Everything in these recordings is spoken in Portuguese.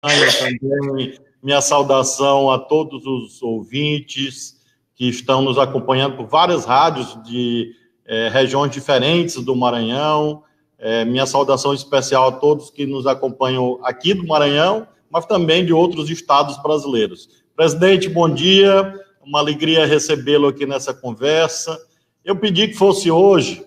também minha saudação a todos os ouvintes que estão nos acompanhando por várias rádios de é, regiões diferentes do Maranhão. É, minha saudação especial a todos que nos acompanham aqui do Maranhão, mas também de outros estados brasileiros. Presidente, bom dia. Uma alegria recebê-lo aqui nessa conversa. Eu pedi que fosse hoje,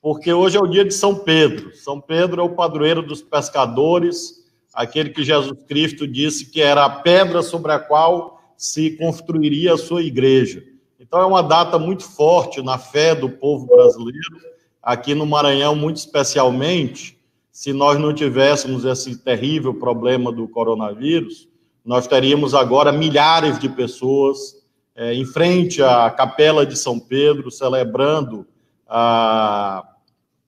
porque hoje é o dia de São Pedro. São Pedro é o padroeiro dos pescadores, aquele que Jesus Cristo disse que era a pedra sobre a qual se construiria a sua igreja. Então é uma data muito forte na fé do povo brasileiro, aqui no Maranhão muito especialmente, se nós não tivéssemos esse terrível problema do coronavírus, nós teríamos agora milhares de pessoas é, em frente à Capela de São Pedro, celebrando a,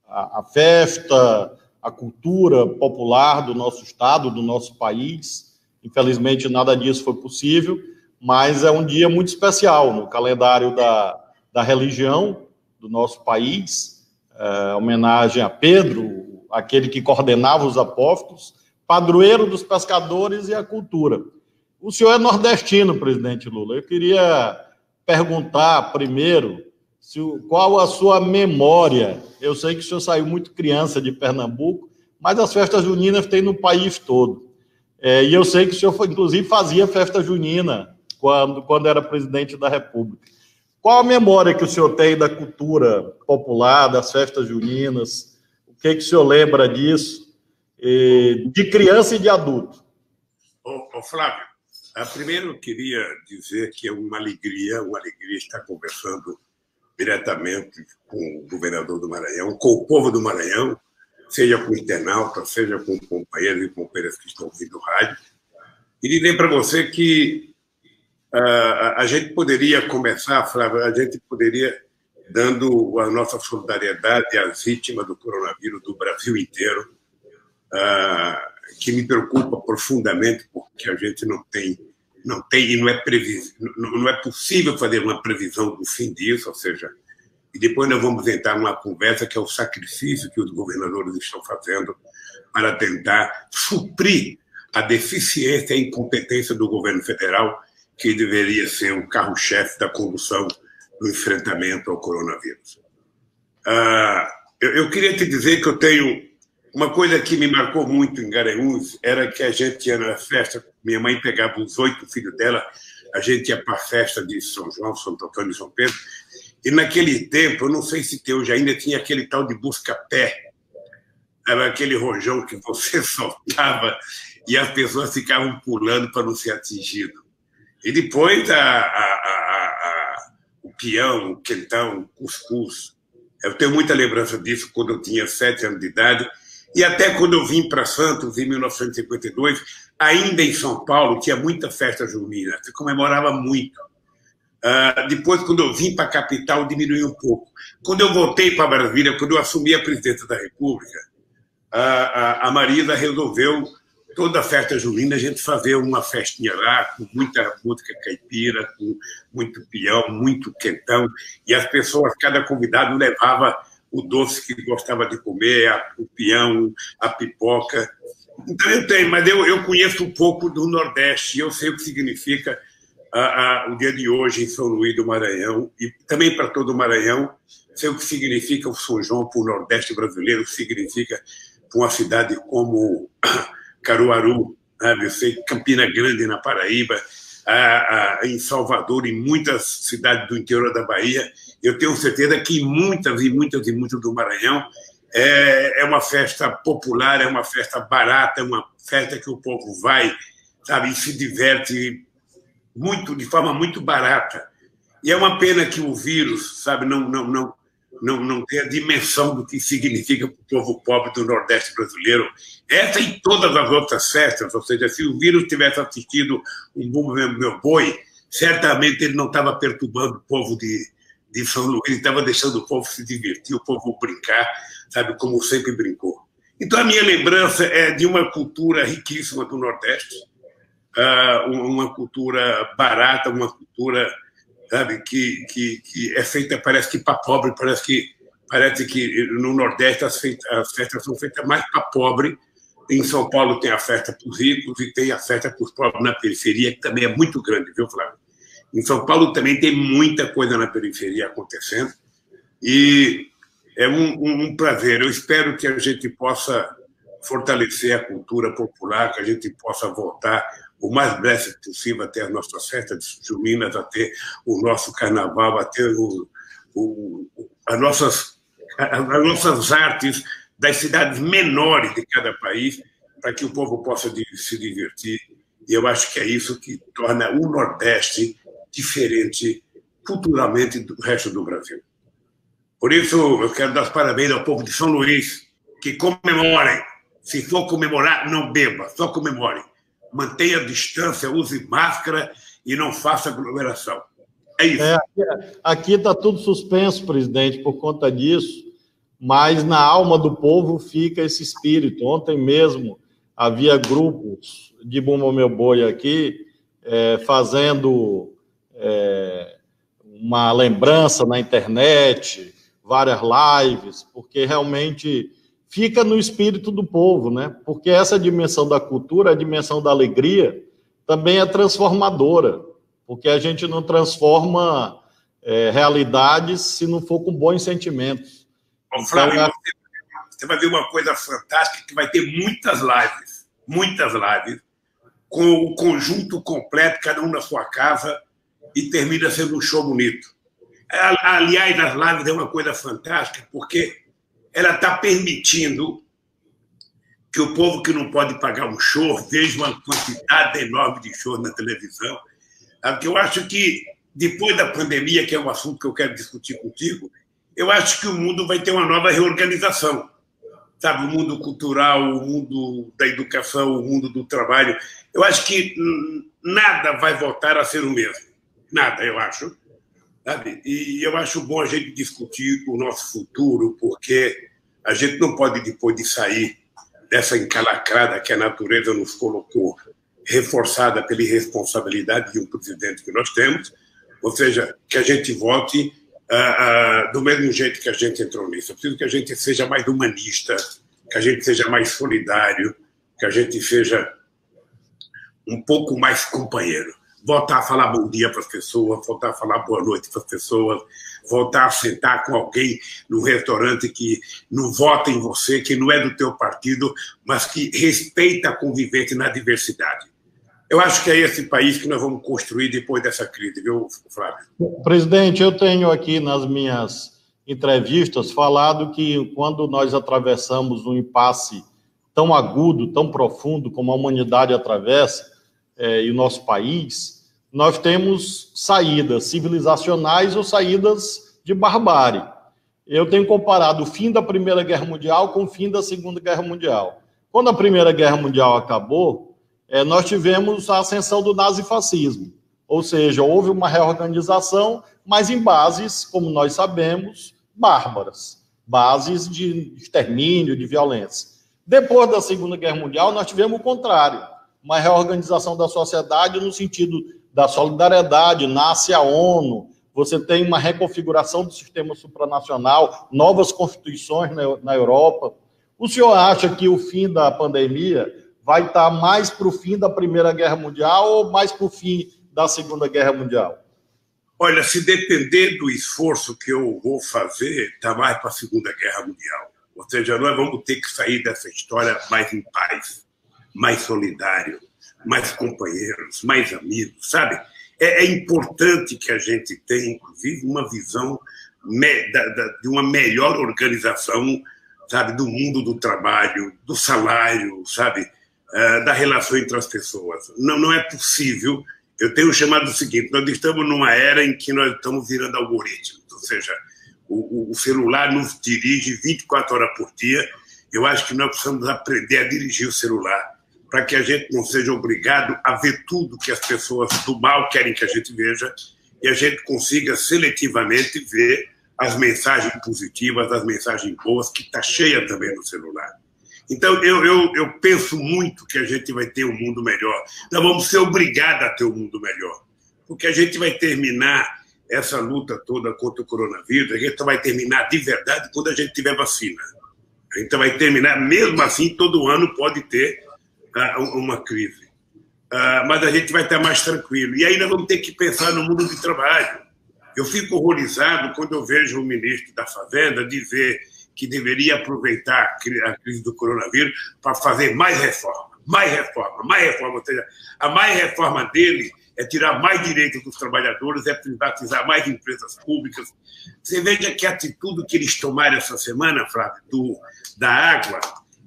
a, a festa, a cultura popular do nosso estado, do nosso país. Infelizmente, nada disso foi possível, mas é um dia muito especial no calendário da, da religião do nosso país. É, homenagem a Pedro, aquele que coordenava os apóstolos, padroeiro dos pescadores e a cultura. O senhor é nordestino, presidente Lula. Eu queria perguntar primeiro se, qual a sua memória. Eu sei que o senhor saiu muito criança de Pernambuco, mas as festas juninas tem no país todo. É, e eu sei que o senhor, inclusive, fazia festa junina quando, quando era presidente da República. Qual a memória que o senhor tem da cultura popular, das festas juninas? O que, que o senhor lembra disso? de criança e de adulto. Ô, ô Flávio, primeiro eu queria dizer que é uma alegria, uma alegria estar conversando diretamente com o governador do Maranhão, com o povo do Maranhão, seja com internautas, seja com companheiros e companheiras que estão ouvindo o rádio. E dizer para você que uh, a gente poderia começar, Flávio, a gente poderia, dando a nossa solidariedade às vítimas do coronavírus do Brasil inteiro, uh, que me preocupa profundamente, porque a gente não tem não tem e não é previs, não, não é possível fazer uma previsão do fim disso, ou seja, e depois nós vamos entrar numa conversa que é o sacrifício que os governadores estão fazendo para tentar suprir a deficiência e incompetência do governo federal, que deveria ser o carro-chefe da condução do enfrentamento ao coronavírus. Ah, eu, eu queria te dizer que eu tenho uma coisa que me marcou muito em Garanhuns era que a gente ia na festa, minha mãe pegava os oito filhos dela, a gente ia para a festa de São João, Santo Antônio e São Pedro, e naquele tempo, eu não sei se tem hoje ainda, tinha aquele tal de busca-pé, era aquele rojão que você soltava e as pessoas ficavam pulando para não ser atingido. E depois a, a, a, o peão, o quentão, o cuscuz. Eu tenho muita lembrança disso quando eu tinha sete anos de idade e até quando eu vim para Santos, em 1952, ainda em São Paulo, tinha muita festa junina, se comemorava muito. Uh, depois, quando eu vim para a capital, diminuiu um pouco. Quando eu voltei para Brasília, quando eu assumi a presidência da República, uh, a Marisa resolveu toda a festa junina a gente fazer uma festinha lá com muita música caipira, com muito peão, muito quentão, e as pessoas, cada convidado levava o doce que gostava de comer, a, o peão, a pipoca. Então eu tenho, mas eu, eu conheço um pouco do Nordeste, eu sei o que significa a, a, o dia de hoje em São Luís do Maranhão, e também para todo o Maranhão, sei o que significa o São João para o Nordeste brasileiro, o que significa para uma cidade como Caruaru, sabe? eu sei Campina Grande, na Paraíba, a, a, em Salvador, em muitas cidades do interior da Bahia. Eu tenho certeza que muitas e muitas e muitas do Maranhão é, é uma festa popular, é uma festa barata, é uma festa que o povo vai, sabe, e se diverte muito, de forma muito barata. E é uma pena que o vírus, sabe, não, não, não, não, não tem a dimensão do que significa para o povo pobre do Nordeste brasileiro. Essa e todas as outras festas, ou seja, se o vírus tivesse assistido um bom meu boi, certamente ele não estava perturbando o povo de, de São Luís, estava deixando o povo se divertir, o povo brincar, sabe, como sempre brincou. Então, a minha lembrança é de uma cultura riquíssima do Nordeste, ah, uma cultura barata, uma cultura sabe, que, que, que é feita, parece que para pobre, parece que, parece que no Nordeste as, as festas são feitas mais para pobre. em São Paulo tem a festa para os ricos e tem a festa para os pobres na periferia, que também é muito grande, viu, Flávio? Em São Paulo também tem muita coisa na periferia acontecendo e é um, um, um prazer. Eu espero que a gente possa fortalecer a cultura popular, que a gente possa voltar o mais breve possível até as nossas festas juninas, até o nosso carnaval, até o, o, as, nossas, as nossas artes das cidades menores de cada país, para que o povo possa se divertir. E eu acho que é isso que torna o Nordeste diferente culturalmente do resto do Brasil. Por isso, eu quero dar os parabéns ao povo de São Luís, que comemorem. Se for comemorar, não beba, só comemore. Mantenha a distância, use máscara e não faça aglomeração. É isso. É, aqui está tudo suspenso, presidente, por conta disso, mas na alma do povo fica esse espírito. Ontem mesmo havia grupos de Bumba Meu Boi aqui é, fazendo é, uma lembrança na internet, várias lives, porque realmente fica no espírito do povo, né? Porque essa dimensão da cultura, a dimensão da alegria, também é transformadora, porque a gente não transforma é, realidades se não for com bons sentimentos. Bom, Flávio, então, você vai ver uma coisa fantástica que vai ter muitas lives, muitas lives, com o conjunto completo, cada um na sua casa, e termina sendo um show bonito. Aliás, as lives é uma coisa fantástica, porque ela está permitindo que o povo que não pode pagar um show veja uma quantidade enorme de shows na televisão. Eu acho que, depois da pandemia, que é um assunto que eu quero discutir contigo, eu acho que o mundo vai ter uma nova reorganização. Sabe, o mundo cultural, o mundo da educação, o mundo do trabalho. Eu acho que nada vai voltar a ser o mesmo. Nada, eu acho. Sabe? E eu acho bom a gente discutir o nosso futuro, porque a gente não pode, depois de sair dessa encalacrada que a natureza nos colocou, reforçada pela irresponsabilidade de um presidente que nós temos, ou seja, que a gente vote uh, uh, do mesmo jeito que a gente entrou nisso. Eu preciso que a gente seja mais humanista, que a gente seja mais solidário, que a gente seja um pouco mais companheiro voltar a falar bom dia para as pessoas, voltar a falar boa noite para as pessoas, voltar a sentar com alguém no restaurante que não vota em você, que não é do teu partido, mas que respeita a convivência na diversidade. Eu acho que é esse país que nós vamos construir depois dessa crise, viu, Flávio? Presidente, eu tenho aqui nas minhas entrevistas falado que quando nós atravessamos um impasse tão agudo, tão profundo como a humanidade atravessa, é, e o nosso país, nós temos saídas civilizacionais ou saídas de barbárie. Eu tenho comparado o fim da Primeira Guerra Mundial com o fim da Segunda Guerra Mundial. Quando a Primeira Guerra Mundial acabou, é, nós tivemos a ascensão do nazifascismo, ou seja, houve uma reorganização, mas em bases, como nós sabemos, bárbaras, bases de extermínio, de violência. Depois da Segunda Guerra Mundial, nós tivemos o contrário uma reorganização da sociedade no sentido da solidariedade, nasce a ONU, você tem uma reconfiguração do sistema supranacional, novas constituições na, Europa. O senhor acha que o fim da pandemia vai estar mais para o fim da Primeira Guerra Mundial ou mais para o fim da Segunda Guerra Mundial? Olha, se depender do esforço que eu vou fazer, está mais para a Segunda Guerra Mundial. Ou seja, nós vamos ter que sair dessa história mais em paz mais solidário, mais companheiros, mais amigos, sabe? É, é importante que a gente tenha, inclusive, uma visão me, da, da, de uma melhor organização, sabe, do mundo do trabalho, do salário, sabe, uh, da relação entre as pessoas. Não, não é possível. Eu tenho chamado o seguinte: nós estamos numa era em que nós estamos virando algoritmos, ou seja, o, o celular nos dirige 24 horas por dia. Eu acho que nós precisamos aprender a dirigir o celular para que a gente não seja obrigado a ver tudo que as pessoas do mal querem que a gente veja e a gente consiga seletivamente ver as mensagens positivas, as mensagens boas, que está cheia também no celular. Então, eu, eu, eu penso muito que a gente vai ter um mundo melhor. Nós vamos ser obrigados a ter um mundo melhor, porque a gente vai terminar essa luta toda contra o coronavírus, a gente vai terminar de verdade quando a gente tiver vacina. A gente vai terminar, mesmo assim, todo ano pode ter uma crise. Uh, mas a gente vai estar mais tranquilo. E nós vamos ter que pensar no mundo do trabalho. Eu fico horrorizado quando eu vejo o ministro da Fazenda dizer que deveria aproveitar a crise do coronavírus para fazer mais reforma, mais reforma, mais reforma. Ou seja, a mais reforma dele é tirar mais direitos dos trabalhadores, é privatizar mais empresas públicas. Você veja que a atitude que eles tomaram essa semana, Flávio, do, da água,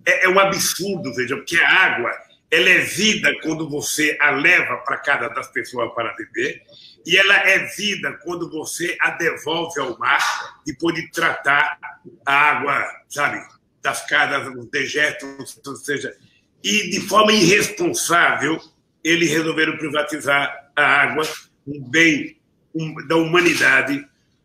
é, é um absurdo, veja, porque a água ela é vida quando você a leva para casa das pessoas para beber, e ela é vida quando você a devolve ao mar depois de tratar a água, sabe, das casas, os dejetos, ou seja, e de forma irresponsável eles resolveram privatizar a água, um bem um, da humanidade,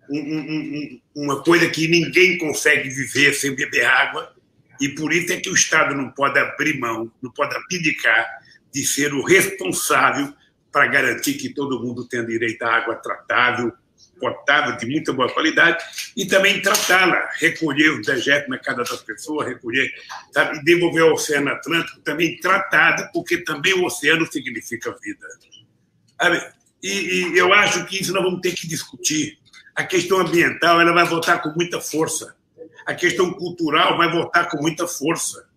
um, um, uma coisa que ninguém consegue viver sem beber água, e por isso é que o Estado não pode abrir mão, não pode abdicar de ser o responsável para garantir que todo mundo tenha direito à água tratável, potável, de muita boa qualidade, e também tratá-la, recolher os dejetos na casa das pessoas, recolher, sabe, devolver ao Oceano Atlântico também tratada, porque também o oceano significa vida. E, e, eu acho que isso nós vamos ter que discutir. A questão ambiental ela vai voltar com muita força. A questão cultural vai voltar com muita força.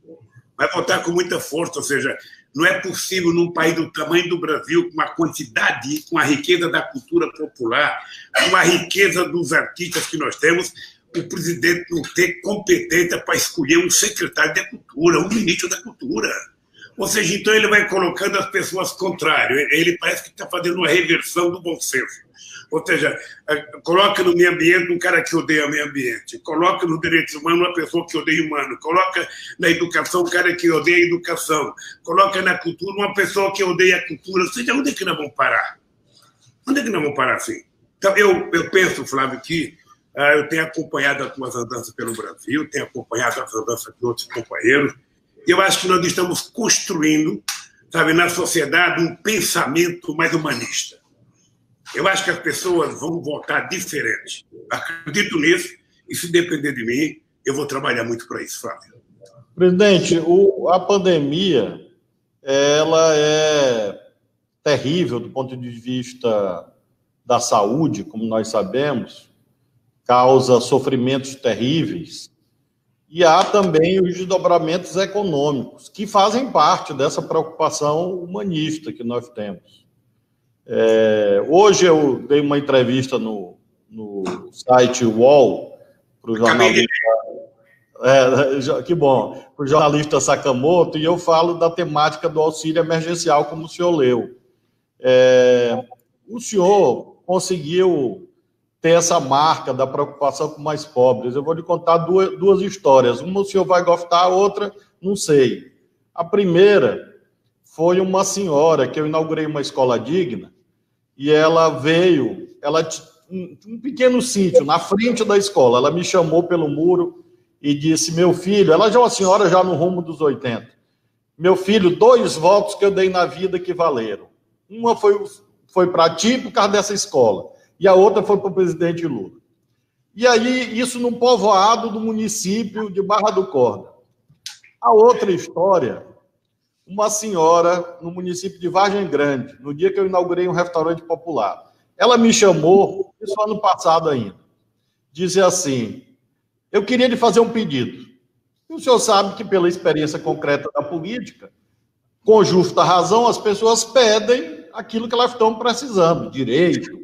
Vai voltar com muita força, ou seja, não é possível, num país do tamanho do Brasil, com a quantidade, com a riqueza da cultura popular, com a riqueza dos artistas que nós temos, o presidente não ter competência para escolher um secretário da cultura, um ministro da cultura. Ou seja, então ele vai colocando as pessoas contrárias. Ele parece que está fazendo uma reversão do bom senso. Ou seja, eh, coloca no meio ambiente um cara que odeia meio ambiente, coloca no direitos humanos uma pessoa que odeia o humano, coloca na educação um cara que odeia a educação, coloca na cultura uma pessoa que odeia a cultura. Ou seja, onde é que nós vamos parar? Onde é que nós vamos parar assim? Então, eu, eu penso, Flávio, que uh, eu tenho acompanhado as tuas andanças pelo Brasil, tenho acompanhado as andanças de outros companheiros, eu acho que nós estamos construindo, sabe, na sociedade um pensamento mais humanista eu acho que as pessoas vão votar diferente. Acredito nisso, e se depender de mim, eu vou trabalhar muito para isso, Flávio. Presidente, o, a pandemia ela é terrível do ponto de vista da saúde, como nós sabemos, causa sofrimentos terríveis. E há também os desdobramentos econômicos, que fazem parte dessa preocupação humanista que nós temos. É, hoje eu dei uma entrevista no, no site UOL para o jornalista. É, que bom, para o jornalista Sakamoto, e eu falo da temática do auxílio emergencial, como o senhor leu. É, o senhor conseguiu ter essa marca da preocupação com mais pobres. Eu vou lhe contar duas, duas histórias. Uma o senhor vai gostar, a outra não sei. A primeira foi uma senhora que eu inaugurei uma escola digna e ela veio, ela um pequeno sítio na frente da escola. Ela me chamou pelo muro e disse: Meu filho, ela já é uma senhora já no rumo dos 80. Meu filho, dois votos que eu dei na vida que valeram. Uma foi, foi para ti por causa dessa escola, e a outra foi para o presidente Lula. E aí, isso num povoado do município de Barra do Corda. A outra história uma senhora no município de Vargem Grande, no dia que eu inaugurei um restaurante popular. Ela me chamou, isso ano passado ainda, dizia assim: eu queria lhe fazer um pedido. E o senhor sabe que, pela experiência concreta da política, com justa razão, as pessoas pedem aquilo que elas estão precisando, direito,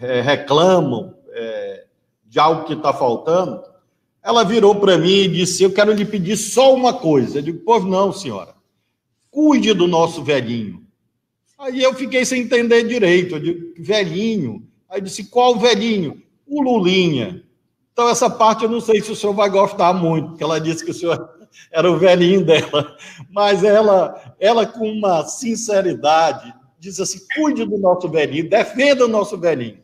é, reclamam é, de algo que está faltando. Ela virou para mim e disse: Eu quero lhe pedir só uma coisa. Eu digo: Pois não, senhora cuide do nosso velhinho. Aí eu fiquei sem entender direito. Eu digo, velhinho. Aí disse, qual velhinho? O Lulinha. Então, essa parte eu não sei se o senhor vai gostar muito, porque ela disse que o senhor era o velhinho dela. Mas ela, ela com uma sinceridade, diz assim: cuide do nosso velhinho, defenda o nosso velhinho.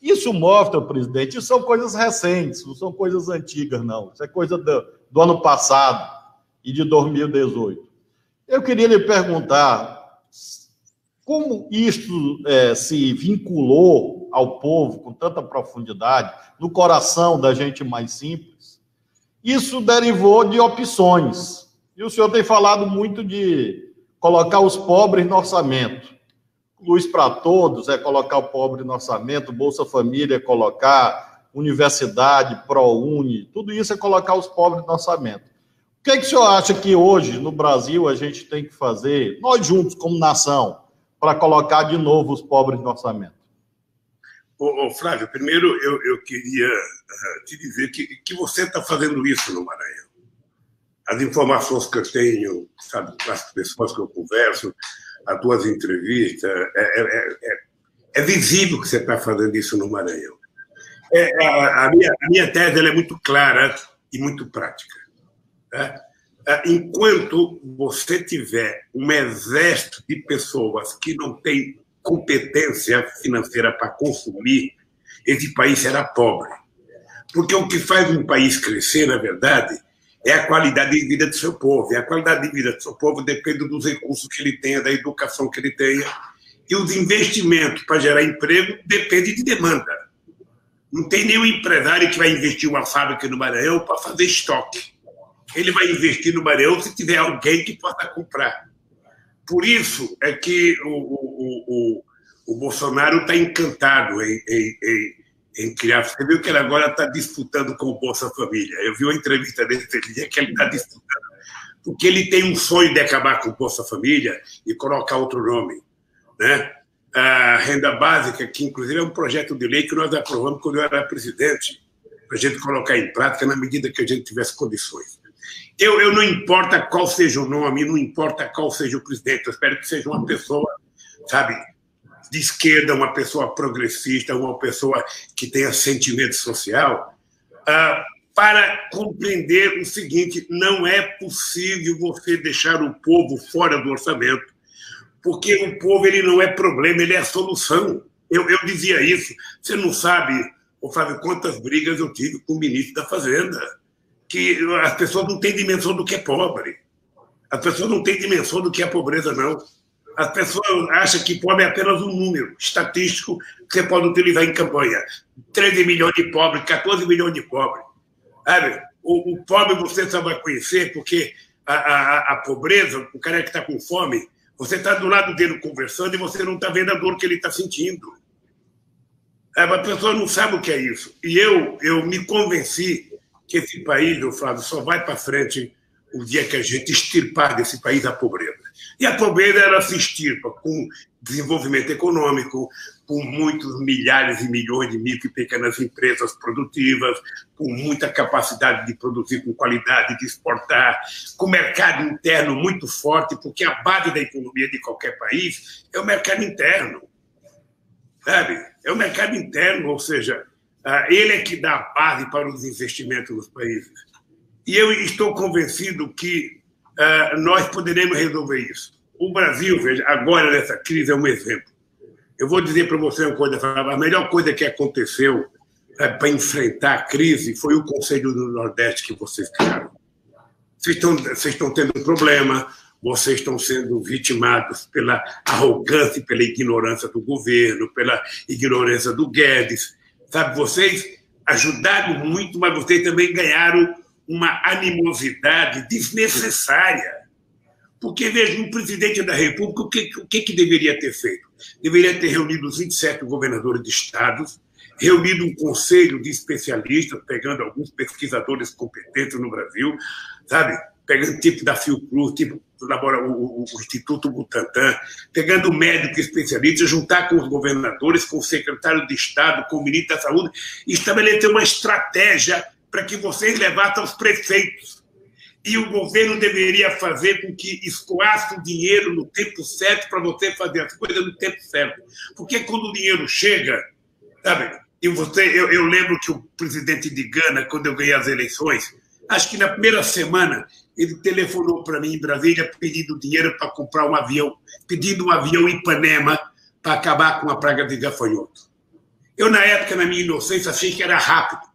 Isso mostra, presidente, isso são coisas recentes, não são coisas antigas, não. Isso é coisa do, do ano passado e de 2018. Eu queria lhe perguntar como isto é, se vinculou ao povo com tanta profundidade, no coração da gente mais simples, Isso derivou de opções. E o senhor tem falado muito de colocar os pobres no orçamento. Luz para todos é colocar o pobre no orçamento, Bolsa Família é colocar, universidade, ProUni, tudo isso é colocar os pobres no orçamento. O que, é que o senhor acha que hoje, no Brasil, a gente tem que fazer, nós juntos, como nação, para colocar de novo os pobres no orçamento? Ô, ô Flávio, primeiro eu, eu queria uh, te dizer que, que você está fazendo isso no Maranhão. As informações que eu tenho, sabe, as pessoas que eu converso, as tuas entrevistas, é, é, é, é visível que você está fazendo isso no Maranhão. É, a, a, minha, a minha tese é muito clara e muito prática. Tá? Enquanto você tiver um exército de pessoas que não têm competência financeira para consumir, esse país será pobre. Porque o que faz um país crescer, na verdade, é a qualidade de vida do seu povo. E a qualidade de vida do seu povo depende dos recursos que ele tenha, da educação que ele tenha. E os investimentos para gerar emprego dependem de demanda. Não tem nenhum empresário que vai investir uma fábrica no Maranhão para fazer estoque. Ele vai investir no Maranhão se tiver alguém que possa comprar. Por isso é que o, o, o, o Bolsonaro está encantado em, em, em em criar. Você viu que ele agora está disputando com o Bolsa Família. Eu vi uma entrevista dele dia que ele está disputando. Porque ele tem um sonho de acabar com o Bolsa Família e colocar outro nome. Né? A renda básica, que inclusive é um projeto de lei que nós aprovamos quando eu era presidente, para a gente colocar em prática na medida que a gente tivesse condições. Eu, eu não importa qual seja o nome, não importa qual seja o presidente, eu espero que seja uma pessoa, sabe, de esquerda, uma pessoa progressista, uma pessoa que tenha sentimento social, ah, para compreender o seguinte: não é possível você deixar o povo fora do orçamento, porque o povo ele não é problema, ele é a solução. Eu, eu dizia isso. Você não sabe, ô Fábio, quantas brigas eu tive com o ministro da Fazenda, que as pessoas não têm dimensão do que é pobre. As pessoas não têm dimensão do que é pobreza, não. As pessoas acham que pobre é apenas um número estatístico que você pode utilizar em campanha. 13 milhões de pobres, 14 milhões de pobres. Sabe? O, o pobre você só vai conhecer porque a, a, a pobreza, o cara que está com fome, você está do lado dele conversando e você não está vendo a dor que ele está sentindo. É, a pessoa não sabe o que é isso. E eu, eu me convenci que esse país, eu falo, só vai para frente o dia que a gente extirpar desse país a pobreza. E a ela se extirpa com desenvolvimento econômico, com muitos milhares e milhões de micro e pequenas empresas produtivas, com muita capacidade de produzir com qualidade, de exportar, com mercado interno muito forte, porque a base da economia de qualquer país é o mercado interno. Sabe? É o mercado interno, ou seja, ah, ele é que dá a base para os investimentos nos países. E eu estou convencido que nós poderemos resolver isso. O Brasil, veja, agora nessa crise é um exemplo. Eu vou dizer para você uma coisa, a melhor coisa que aconteceu uh, para enfrentar a crise foi o Conselho do Nordeste que vocês criaram. Vocês estão, vocês estão tendo um problema, vocês estão sendo vitimados pela arrogância e pela ignorância do governo, pela ignorância do Guedes. Sabe, vocês ajudaram muito, mas vocês também ganharam uma animosidade desnecessária. Porque, veja, um presidente da República, o que, o que, que deveria ter feito? Deveria ter reunido os 27 governadores de estados, reunido um conselho de especialistas, pegando alguns pesquisadores competentes no Brasil, sabe? Pegando tipo da Fiocruz, tipo do o, o, Instituto Butantan, pegando médico especialista, juntar com os governadores, com o secretário de Estado, com o ministro da Saúde, estabelecer uma estratégia para que vocês levassem aos prefeitos. E o governo deveria fazer com que escoasse o dinheiro no tempo certo para você fazer as coisas no tempo certo. Porque quando o dinheiro chega, sabe? E você, eu, eu lembro que o presidente de Gana, quando eu ganhei as eleições, acho que na primeira semana ele telefonou para mim em Brasília pedindo dinheiro para comprar um avião, pedindo um avião em Ipanema para acabar com a praga de gafanhoto. Eu, na época, na minha inocência, achei que era rápido.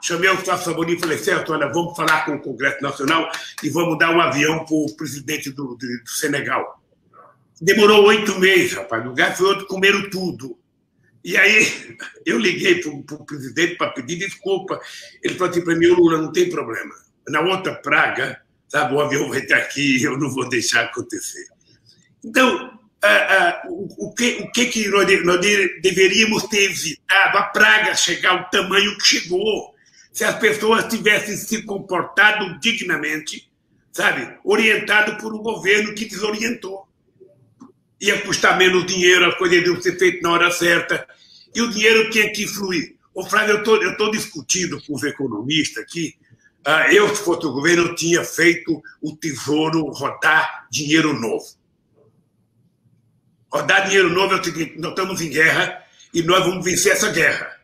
Chamei o Gustavo Sabonin e falei, certo, olha, vamos falar com o Congresso Nacional e vamos dar um avião para o presidente do, do, do, Senegal. Demorou oito meses, rapaz. O gato e outro comeram tudo. E aí eu liguei para o presidente para pedir desculpa. Ele falou assim para mim, Lula, não tem problema. na outra praga, sabe, o avião vai estar aqui, eu não vou deixar acontecer. Então, o, que, o que, que nós, nós deveríamos ter evitado? A praga chegar ao tamanho que chegou. Se as pessoas tivessem se comportado dignamente, sabe, orientado por um governo que desorientou. Ia custar menos dinheiro, as coisas iam ser feitas na hora certa, e o dinheiro tinha que fluir. Ô, Flávio, eu estou discutindo com os economistas aqui. Ah, eu, se fosse o governo, eu tinha feito o tesouro rodar dinheiro novo. Rodar dinheiro novo é o seguinte: nós estamos em guerra e nós vamos vencer essa guerra.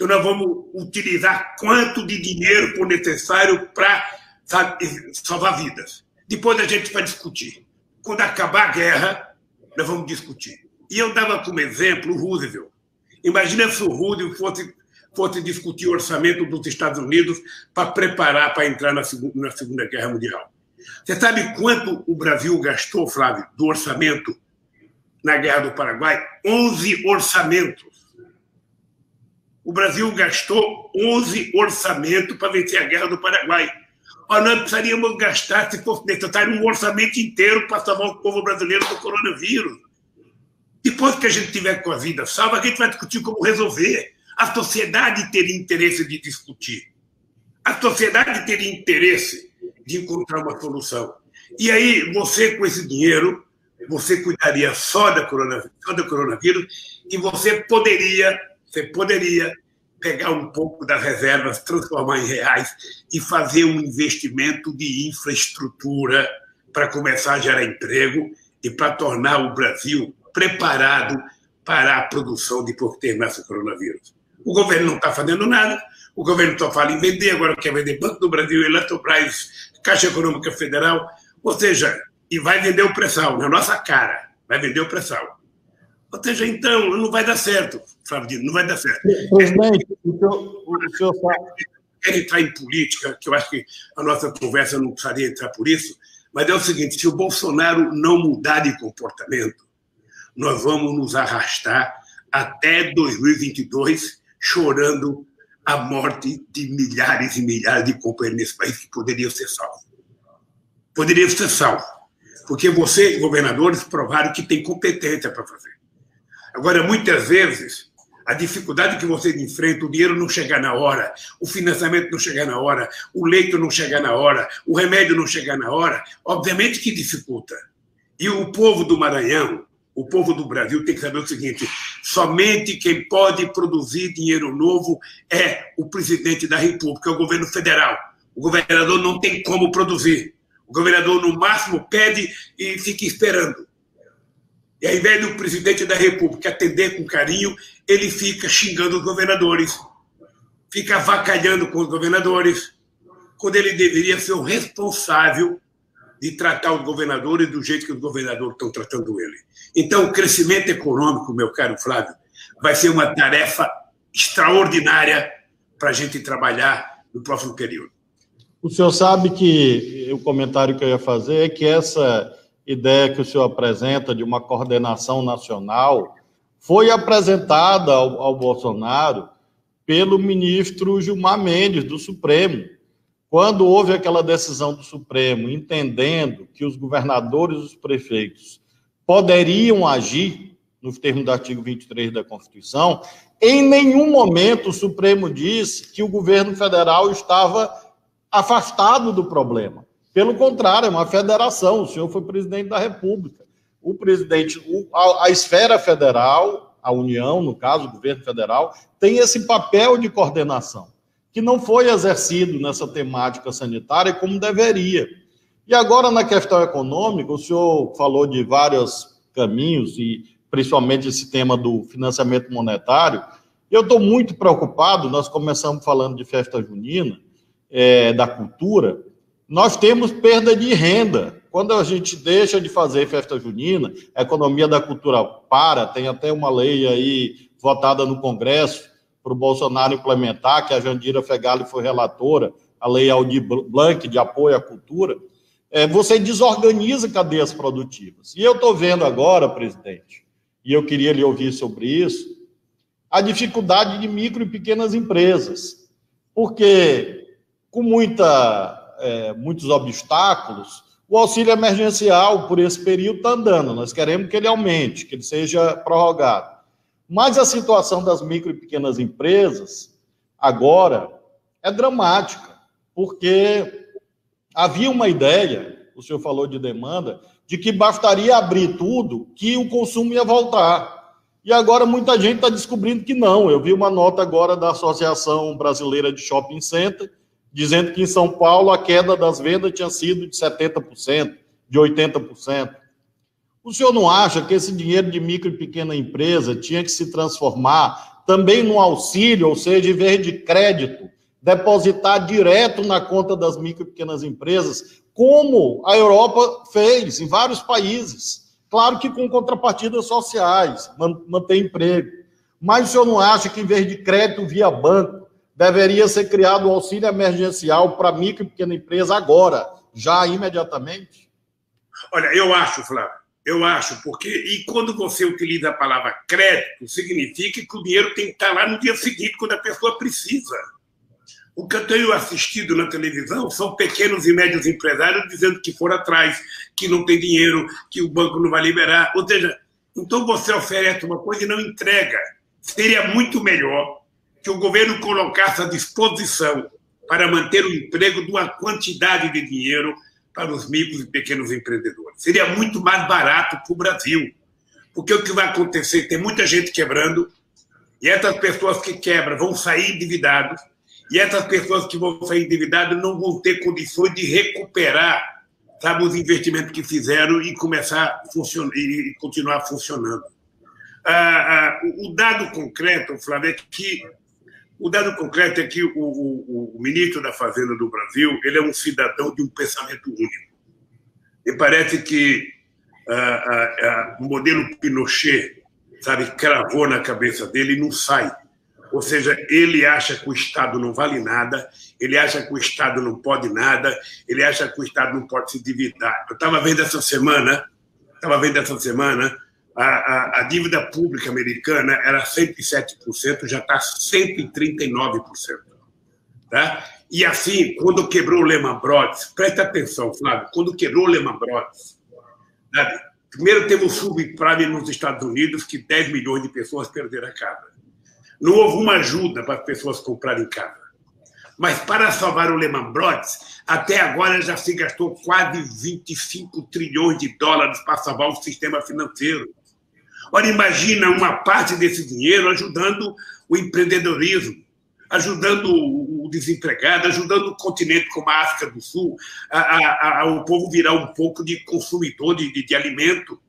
Então, nós vamos utilizar quanto de dinheiro for necessário para salvar vidas. Depois a gente vai discutir. Quando acabar a guerra, nós vamos discutir. E eu dava como exemplo o Roosevelt. Imagina se o Roosevelt fosse, fosse discutir o orçamento dos Estados Unidos para preparar para entrar na segunda, na segunda Guerra Mundial. Você sabe quanto o Brasil gastou, Flávio, do orçamento na Guerra do Paraguai 11 orçamentos. O Brasil gastou 11 orçamentos para vencer a Guerra do Paraguai. Ó, nós precisaríamos gastar, se fosse necessário, um orçamento inteiro para salvar o povo brasileiro do coronavírus. Depois que a gente tiver com a vida salva, a gente vai discutir como resolver. A sociedade teria interesse de discutir. A sociedade teria interesse de encontrar uma solução. E aí, você, com esse dinheiro, você cuidaria só da só do coronavírus e você poderia, você poderia pegar um pouco das reservas, transformar em reais e fazer um investimento de infraestrutura para começar a gerar emprego e para tornar o Brasil preparado para a produção de por terminar esse coronavírus. O governo não está fazendo nada, o governo só fala em vender, agora quer vender Banco do Brasil, Eletrobras, Caixa Econômica Federal, ou seja, e vai vender o pré-sal na nossa cara. Vai vender o pré-sal. Ou seja, então, não vai dar certo, Flávio não vai dar certo. Presidente, o senhor, Quer entrar em política, que eu acho que a nossa conversa não precisaria entrar por isso, mas é o seguinte: se o Bolsonaro não mudar de comportamento, nós vamos nos arrastar até 2022 chorando a morte de milhares e milhares de companheiros nesse país que poderiam ser salvos. Poderiam ser salvos porque você, governadores, provaram que tem competência para fazer. Agora, muitas vezes, a dificuldade que vocês enfrentam, o dinheiro não chegar na hora, o financiamento não chegar na hora, o leito não chegar na hora, o remédio não chegar na hora, obviamente que dificulta. E o povo do Maranhão, o povo do Brasil tem que saber o seguinte: somente quem pode produzir dinheiro novo é o presidente da República, é o governo federal. O governador não tem como produzir. O governador, no máximo, pede e fica esperando. E ao invés do presidente da República atender com carinho, ele fica xingando os governadores, fica avacalhando com os governadores, quando ele deveria ser o responsável de tratar os governadores do jeito que os governadores estão tratando ele. Então, o crescimento econômico, meu caro Flávio, vai ser uma tarefa extraordinária para a gente trabalhar no próximo período. O senhor sabe que o comentário que eu ia fazer é que essa ideia que o senhor apresenta de uma coordenação nacional foi apresentada ao, ao Bolsonaro pelo ministro Gilmar Mendes, do Supremo. Quando houve aquela decisão do Supremo, entendendo que os governadores e os prefeitos poderiam agir, nos termos do artigo 23 da Constituição, em nenhum momento o Supremo disse que o governo federal estava afastado do problema. Pelo contrário, é uma federação. O senhor foi presidente da República. O presidente, a, a esfera federal, a União, no caso, o governo federal, tem esse papel de coordenação, que não foi exercido nessa temática sanitária como deveria. E agora, na questão econômica, o senhor falou de vários caminhos, e principalmente esse tema do financiamento monetário. Eu estou muito preocupado, nós começamos falando de festa junina, é, da cultura, nós temos perda de renda. Quando a gente deixa de fazer festa junina, a economia da cultura para, tem até uma lei aí votada no Congresso para o Bolsonaro implementar, que a Jandira Fegali foi relatora, a lei Aldir Blanc de apoio à cultura, é, você desorganiza cadeias produtivas. E eu estou vendo agora, presidente, e eu queria lhe ouvir sobre isso, a dificuldade de micro e pequenas empresas. Porque com muita é, muitos obstáculos, o auxílio emergencial, por esse período, está andando. Nós queremos que ele aumente, que ele seja prorrogado. Mas a situação das micro e pequenas empresas, agora, é dramática, porque havia uma ideia, o senhor falou de demanda, de que bastaria abrir tudo que o consumo ia voltar. E agora muita gente está descobrindo que não. Eu vi uma nota agora da Associação Brasileira de Shopping Center dizendo que em São Paulo a queda das vendas tinha sido de 70%, de 80%. O senhor não acha que esse dinheiro de micro e pequena empresa tinha que se transformar também no auxílio, ou seja, em vez de crédito, depositar direto na conta das micro e pequenas empresas, como a Europa fez em vários países. Claro que com contrapartidas sociais, manter emprego. Mas o senhor não acha que, em vez de crédito via banco, deveria ser criado o auxílio emergencial para micro e pequena empresa agora, já imediatamente? Olha, eu acho, Flávio, eu acho, porque e quando você utiliza a palavra crédito, significa que o dinheiro tem que estar lá no dia seguinte, quando a pessoa precisa. O que eu tenho assistido na televisão são pequenos e médios empresários dizendo que foram atrás, que não tem dinheiro, que o banco não vai liberar. Ou seja, então você oferece uma coisa e não entrega. Seria muito melhor que o governo colocasse à disposição para manter o emprego de uma quantidade de dinheiro para os micros e pequenos empreendedores. Seria muito mais barato para o Brasil. Porque o que vai acontecer? Tem muita gente quebrando, e essas pessoas que quebram vão sair endividados, e essas pessoas que vão sair endividadas não vão ter condições de recuperar sabe, os investimentos que fizeram e começar funcionar, e continuar funcionando. Ah, ah, o dado concreto, Flávio, é que o dado concreto é que o, o, o, ministro da Fazenda do Brasil ele é um cidadão de um pensamento único. E parece que ah, ah, ah, o modelo Pinochet, sabe, cravou na cabeça dele e não sai. Ou seja, ele acha que o Estado não vale nada, ele acha que o Estado não pode nada, ele acha que o Estado não pode se endividar. Eu estava vendo essa semana, estava vendo essa semana, a, a, a, dívida pública americana era 107%, já está 139%. Tá? E assim, quando quebrou o Lehman Brothers, presta atenção, Flávio, quando quebrou o Lehman Brothers, sabe? primeiro teve o subprime nos Estados Unidos, que 10 milhões de pessoas perderam a casa. Não houve uma ajuda para as pessoas comprarem casa. Mas para salvar o Lehman Brothers, até agora já se gastou quase 25 trilhões de dólares para salvar o sistema financeiro. Ora, imagina uma parte desse dinheiro ajudando o empreendedorismo, ajudando o desempregado, ajudando o continente como a África do Sul, a, a, a, o povo virar um pouco de consumidor de, de, de alimento.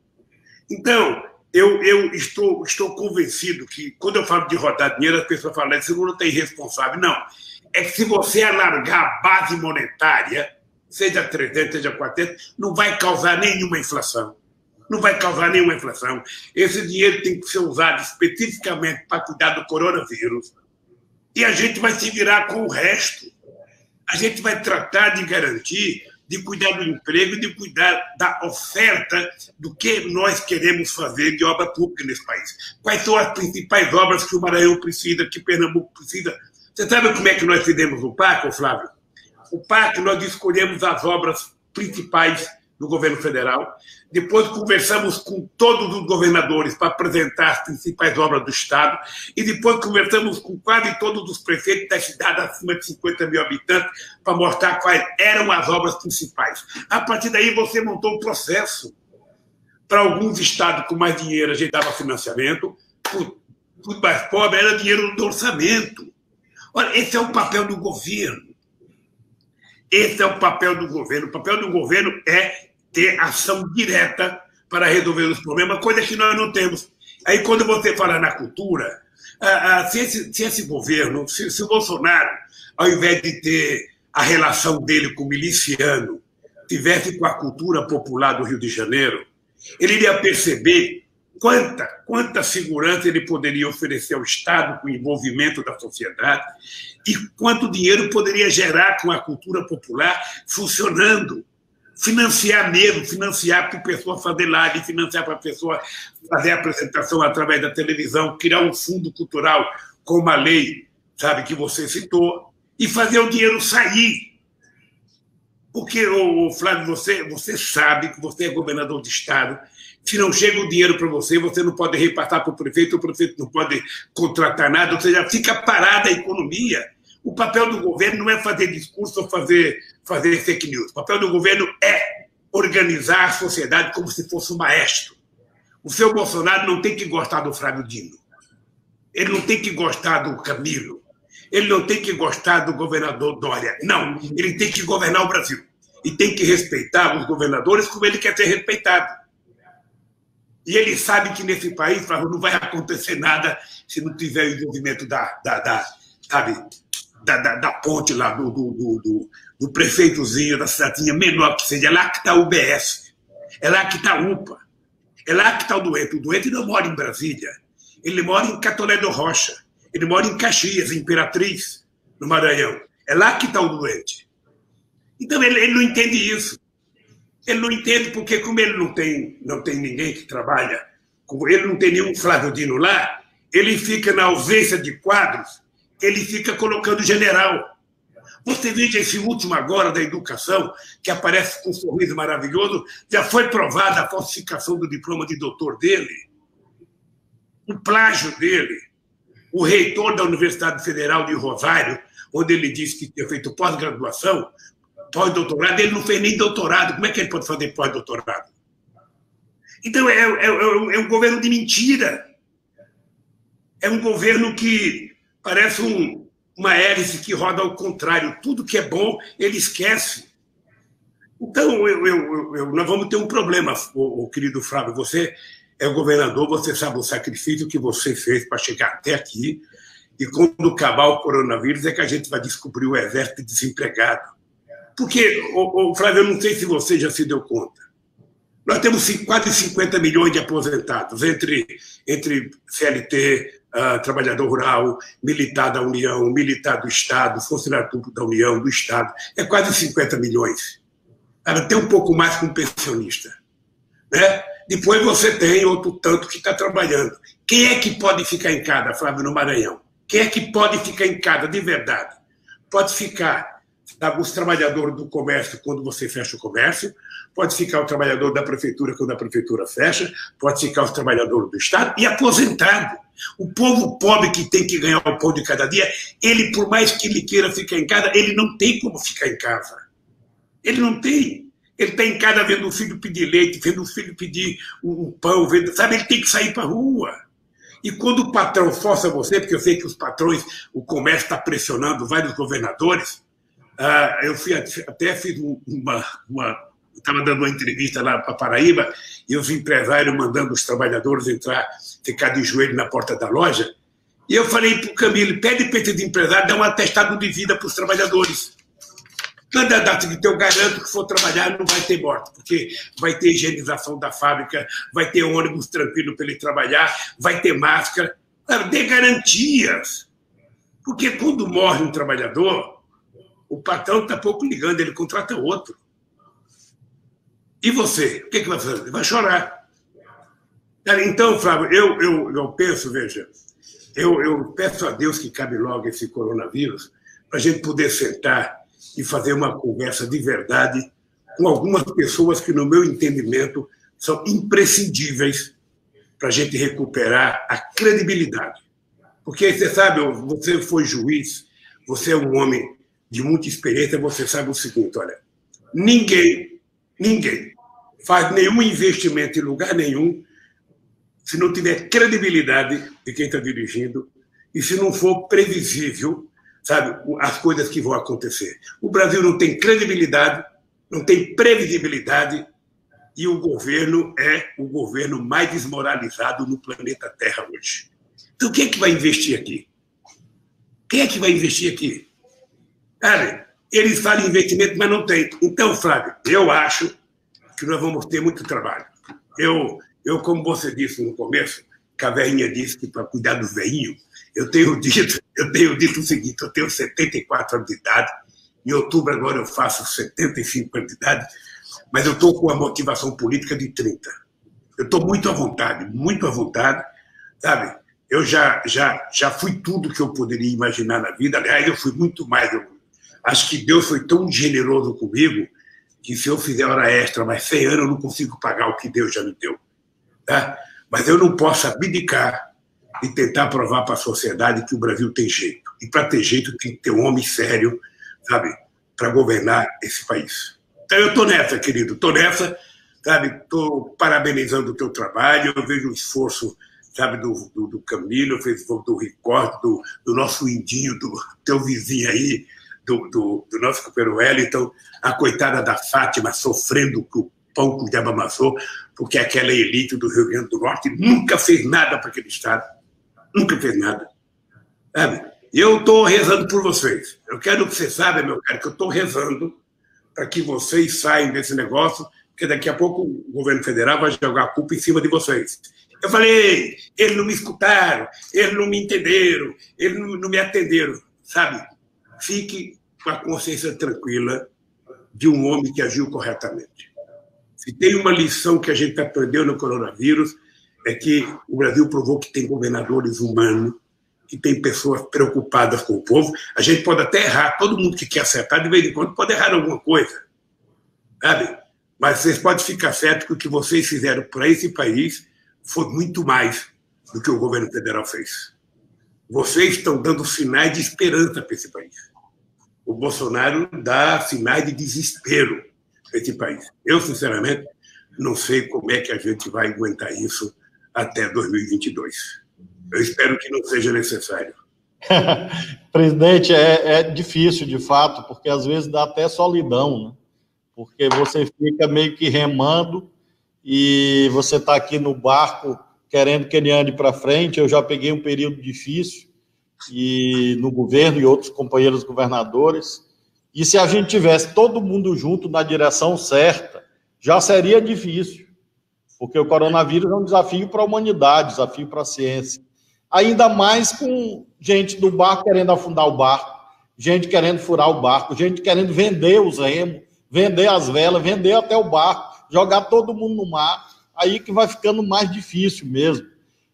Então, eu, eu estou, estou convencido que, quando eu falo de rodar dinheiro, as pessoas falam, esse não tem responsável. Não. É que se você alargar a base monetária, seja 300, seja 400, não vai causar nenhuma inflação. Não vai causar nenhuma inflação. Esse dinheiro tem que ser usado especificamente para cuidar do coronavírus. E a gente vai se virar com o resto. A gente vai tratar de garantir de cuidar do emprego, de cuidar da oferta do que nós queremos fazer de obra pública nesse país. Quais são as principais obras que o Maranhão precisa, que Pernambuco precisa? Você sabe como é que nós fizemos o PAC, Flávio? O PAC, nós escolhemos as obras principais do governo federal. Depois conversamos com todos os governadores para apresentar as principais obras do Estado. E depois conversamos com quase todos os prefeitos das cidades acima de 50 mil habitantes para mostrar quais eram as obras principais. A partir daí, você montou um processo. Para alguns estados com mais dinheiro, a gente dava financiamento. Para os mais pobres, era dinheiro do orçamento. Olha, esse é o papel do governo. Esse é o papel do governo. O papel do governo é ter ação direta para resolver os problemas, coisa que nós não temos. Aí, quando você fala na cultura, se, esse, se esse governo, se, se o Bolsonaro, ao invés de ter a relação dele com o miliciano, tivesse com a cultura popular do Rio de Janeiro, ele iria perceber quanta, quanta segurança ele poderia oferecer ao Estado com o envolvimento da sociedade e quanto dinheiro poderia gerar com a cultura popular funcionando financiar mesmo, financiar para a pessoa fazer live, financiar para a pessoa fazer apresentação através da televisão, criar um fundo cultural, como a lei, sabe, que você citou, e fazer o dinheiro sair. Porque, o Flávio, você, você sabe que você é governador de Estado. Se não chega o dinheiro para você, você não pode repassar para o prefeito, o prefeito não pode contratar nada, ou seja, fica parada a economia. O papel do governo não é fazer discurso ou fazer, fazer fake news. O papel do governo é organizar a sociedade como se fosse um maestro. O seu Bolsonaro não tem que gostar do Flávio Dino. Ele não tem que gostar do Camilo. Ele não tem que gostar do governador Dória. Não, ele tem que governar o Brasil. E tem que respeitar os governadores como ele quer ser respeitado. E ele sabe que nesse país não vai acontecer nada se não tiver o envolvimento da, da, da sabe, da, da, da, ponte lá, do, do, do, do, prefeitozinho, da cidadinha menor que seja. É lá que está o UBS. É lá que está a UPA. É lá que está o doente. O doente não mora em Brasília. Ele mora em Catolé do Rocha. Ele mora em Caxias, em Imperatriz, no Maranhão. É lá que está o doente. Então ele, ele, não entende isso. Ele não entende porque, como ele não tem, não tem ninguém que trabalha, como ele não tem nenhum Flávio Dino lá, ele fica na ausência de quadros, ele fica colocando general. Você veja esse último agora da educação, que aparece com um sorriso maravilhoso, já foi provada a falsificação do diploma de doutor dele, o plágio dele o reitor da Universidade Federal de Rosário, onde ele disse que tinha feito pós-graduação, pós-doutorado, ele não fez nem doutorado. Como é que ele pode fazer pós-doutorado? Então, é, é, é, um governo de mentira. É um governo que parece um, uma hélice que roda ao contrário. Tudo que é bom, ele esquece. Então, eu, eu, eu, nós vamos ter um problema, o, o querido Flávio. Você é governador, você sabe o sacrifício que você fez para chegar até aqui. E quando acabar o coronavírus é que a gente vai descobrir o exército desempregado. Porque, o, o Flávio, eu não sei se você já se deu conta. Nós temos quase 50 milhões de aposentados, entre, entre CLT, uh, trabalhador rural, militar da União, militar do Estado, funcionário público da União, do Estado. É quase 50 milhões. Até um pouco mais que um pensionista. Né? Depois você tem outro tanto que está trabalhando. Quem é que pode ficar em casa, Flávio, no Maranhão? Quem é que pode ficar em casa de verdade? Pode ficar os trabalhadores do comércio quando você fecha o comércio, pode ficar o trabalhador da prefeitura quando a prefeitura fecha, pode ficar os trabalhadores do Estado e aposentado. O povo pobre que tem que ganhar o pão de cada dia, ele, por mais que ele queira ficar em casa, ele não tem como ficar em casa. Ele não tem. Ele está em casa vendo o filho pedir leite, vendo o filho pedir um pão, vendo, sabe? Ele tem que sair para a rua. E quando o patrão força você, porque eu sei que os patrões, o comércio está pressionando vários governadores, uh, eu fui, até fiz uma. uma Estava dando uma entrevista lá para Paraíba e os empresários mandando os trabalhadores entrar, ficar de joelho na porta da loja. E eu falei para o Camilo: pede para esse empresário dar um atestado de vida para os trabalhadores. Candidato que eu garanto que for trabalhar não vai ter morte, porque vai ter higienização da fábrica, vai ter ônibus tranquilo para ele trabalhar, vai ter máscara. Dê garantias. Porque quando morre um trabalhador, o patrão está pouco ligando, ele contrata outro. E você? O que, que vai fazer? Vai chorar. Então, Flávio, eu, eu, eu penso, veja, eu, eu peço a Deus que cabe logo esse coronavírus para a gente poder sentar e fazer uma conversa de verdade com algumas pessoas que, no meu entendimento, são imprescindíveis para a gente recuperar a credibilidade. Porque você sabe, você foi juiz, você é um homem de muita experiência, você sabe o seguinte: olha, ninguém, ninguém faz nenhum investimento em lugar nenhum se não tiver credibilidade de quem está dirigindo e se não for previsível sabe, as coisas que vão acontecer. O Brasil não tem credibilidade, não tem previsibilidade e o governo é o governo mais desmoralizado no planeta Terra hoje. Então, quem é que vai investir aqui? Quem é que vai investir aqui? Cara, eles falam em investimento, mas não tem. Então, Flávio, eu acho que nós vamos ter muito trabalho. Eu, eu como você disse no começo, que a velhinha disse que para cuidar do velhinho, eu tenho dito, eu tenho dito o seguinte: eu tenho 74 anos de idade, em outubro agora eu faço 75 anos de idade, mas eu estou com a motivação política de 30. Eu estou muito à vontade, muito à vontade, sabe? Eu já, já, já fui tudo que eu poderia imaginar na vida. Aliás, eu fui muito mais. Acho que Deus foi tão generoso comigo que se eu fizer hora extra, mas 100 anos eu não consigo pagar o que Deus já me deu. Tá? Mas eu não posso abdicar e tentar provar para a sociedade que o Brasil tem jeito. E para ter jeito tem que ter um homem sério, sabe, para governar esse país. Então eu estou nessa, querido, estou nessa, sabe, estou parabenizando o teu trabalho, eu vejo o esforço, sabe, do, do, do Camilo, do Ricardo, do, do nosso indinho, do teu vizinho aí, do, do, do nosso companheiro Wellington, a coitada da Fátima sofrendo com o pão que o diabo amassou, porque aquela elite do Rio Grande do Norte nunca fez nada para aquele Estado. Nunca fez nada. Sabe? Eu estou rezando por vocês. Eu quero que você saiba, meu caro, que eu estou rezando para que vocês saiam desse negócio, porque daqui a pouco o governo federal vai jogar a culpa em cima de vocês. Eu falei, eles não me escutaram, eles não me entenderam, eles não me atenderam, sabe? Fique com a consciência tranquila de um homem que agiu corretamente. Se tem uma lição que a gente aprendeu no coronavírus, é que o Brasil provou que tem governadores humanos, que tem pessoas preocupadas com o povo. A gente pode até errar, todo mundo que quer acertar, de vez em quando, pode errar alguma coisa. Sabe? Mas vocês podem ficar certos que o que vocês fizeram para esse país foi muito mais do que o governo federal fez. Vocês estão dando sinais de esperança para esse país. O Bolsonaro dá sinais de desespero para esse país. Eu, sinceramente, não sei como é que a gente vai aguentar isso até 2022. Eu espero que não seja necessário. Presidente, é, é, difícil de fato, porque às vezes dá até solidão, né? porque você fica meio que remando e você está aqui no barco querendo que ele ande para frente. Eu já peguei um período difícil e no governo e outros companheiros governadores. E se a gente tivesse todo mundo junto na direção certa, já seria difícil porque o coronavírus é um desafio para a humanidade, desafio para a ciência. Ainda mais com gente do barco querendo afundar o barco, gente querendo furar o barco, gente querendo vender os remos, vender as velas, vender até o barco, jogar todo mundo no mar, aí que vai ficando mais difícil mesmo.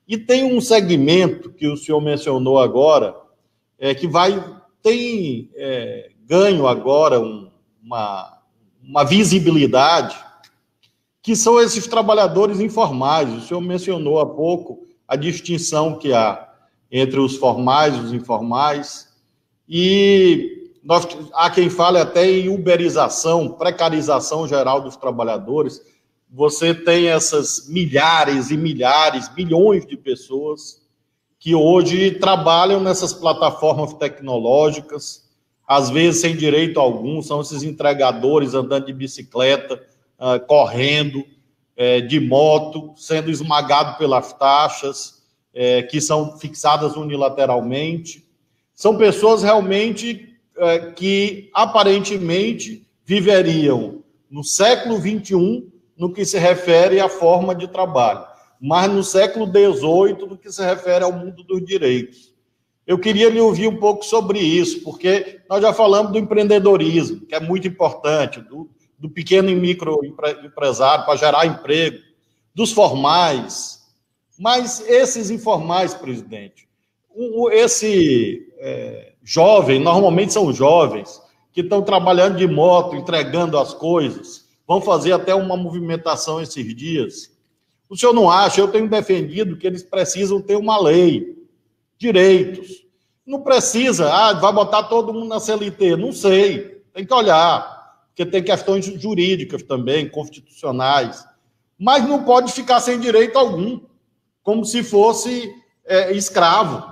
E tem um segmento que o senhor mencionou agora, é, que vai tem é, ganho agora um, uma, uma visibilidade que são esses trabalhadores informais. O senhor mencionou há pouco a distinção que há entre os formais e os informais. E nós, há quem fale até em uberização, precarização geral dos trabalhadores. Você tem essas milhares e milhares, bilhões de pessoas que hoje trabalham nessas plataformas tecnológicas, às vezes sem direito algum, são esses entregadores andando de bicicleta, uh, correndo, é, de moto, sendo esmagado pelas taxas, é, que são fixadas unilateralmente. São pessoas realmente é, que aparentemente viveriam no século XXI no que se refere à forma de trabalho, mas no século XVIII no que se refere ao mundo dos direitos. Eu queria lhe ouvir um pouco sobre isso, porque nós já falamos do empreendedorismo, que é muito importante, do, do pequeno e micro empresário para gerar emprego, dos formais. Mas esses informais, presidente, esse é, jovem, normalmente são jovens, que estão trabalhando de moto, entregando as coisas, vão fazer até uma movimentação esses dias. O senhor não acha? Eu tenho defendido que eles precisam ter uma lei, direitos. Não precisa, ah, vai botar todo mundo na CLT. Não sei, tem que olhar porque tem questões jurídicas também, constitucionais, mas não pode ficar sem direito algum, como se fosse é, escravo.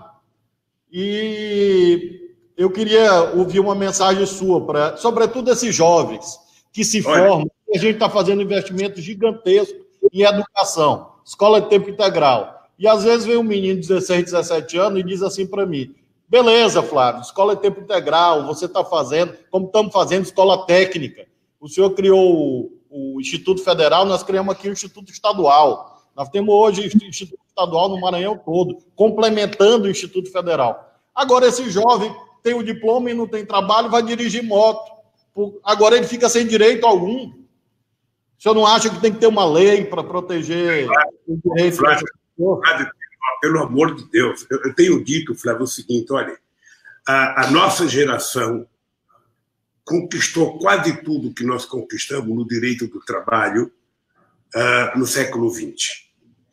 E eu queria ouvir uma mensagem sua, para, sobretudo esses jovens que se Olha. formam, a gente está fazendo investimento gigantesco em educação, escola de tempo integral. E às vezes vem um menino de 16, 17 anos e diz assim para mim: Beleza, Flávio, escola de tempo integral, você está fazendo, como estamos fazendo escola técnica. O senhor criou o, o, Instituto Federal, nós criamos aqui o Instituto Estadual. Nós temos hoje o Instituto Estadual no Maranhão todo, complementando o Instituto Federal. Agora, esse jovem tem o diploma e não tem trabalho, vai dirigir moto. Agora ele fica sem direito algum. O senhor não acha que tem que ter uma lei para proteger Flávio, Flávio, pelo amor de Deus, eu, tenho dito, Flávio, o seguinte: olha, a, a nossa geração conquistou quase tudo que nós conquistamos no direito do trabalho uh, no século XX.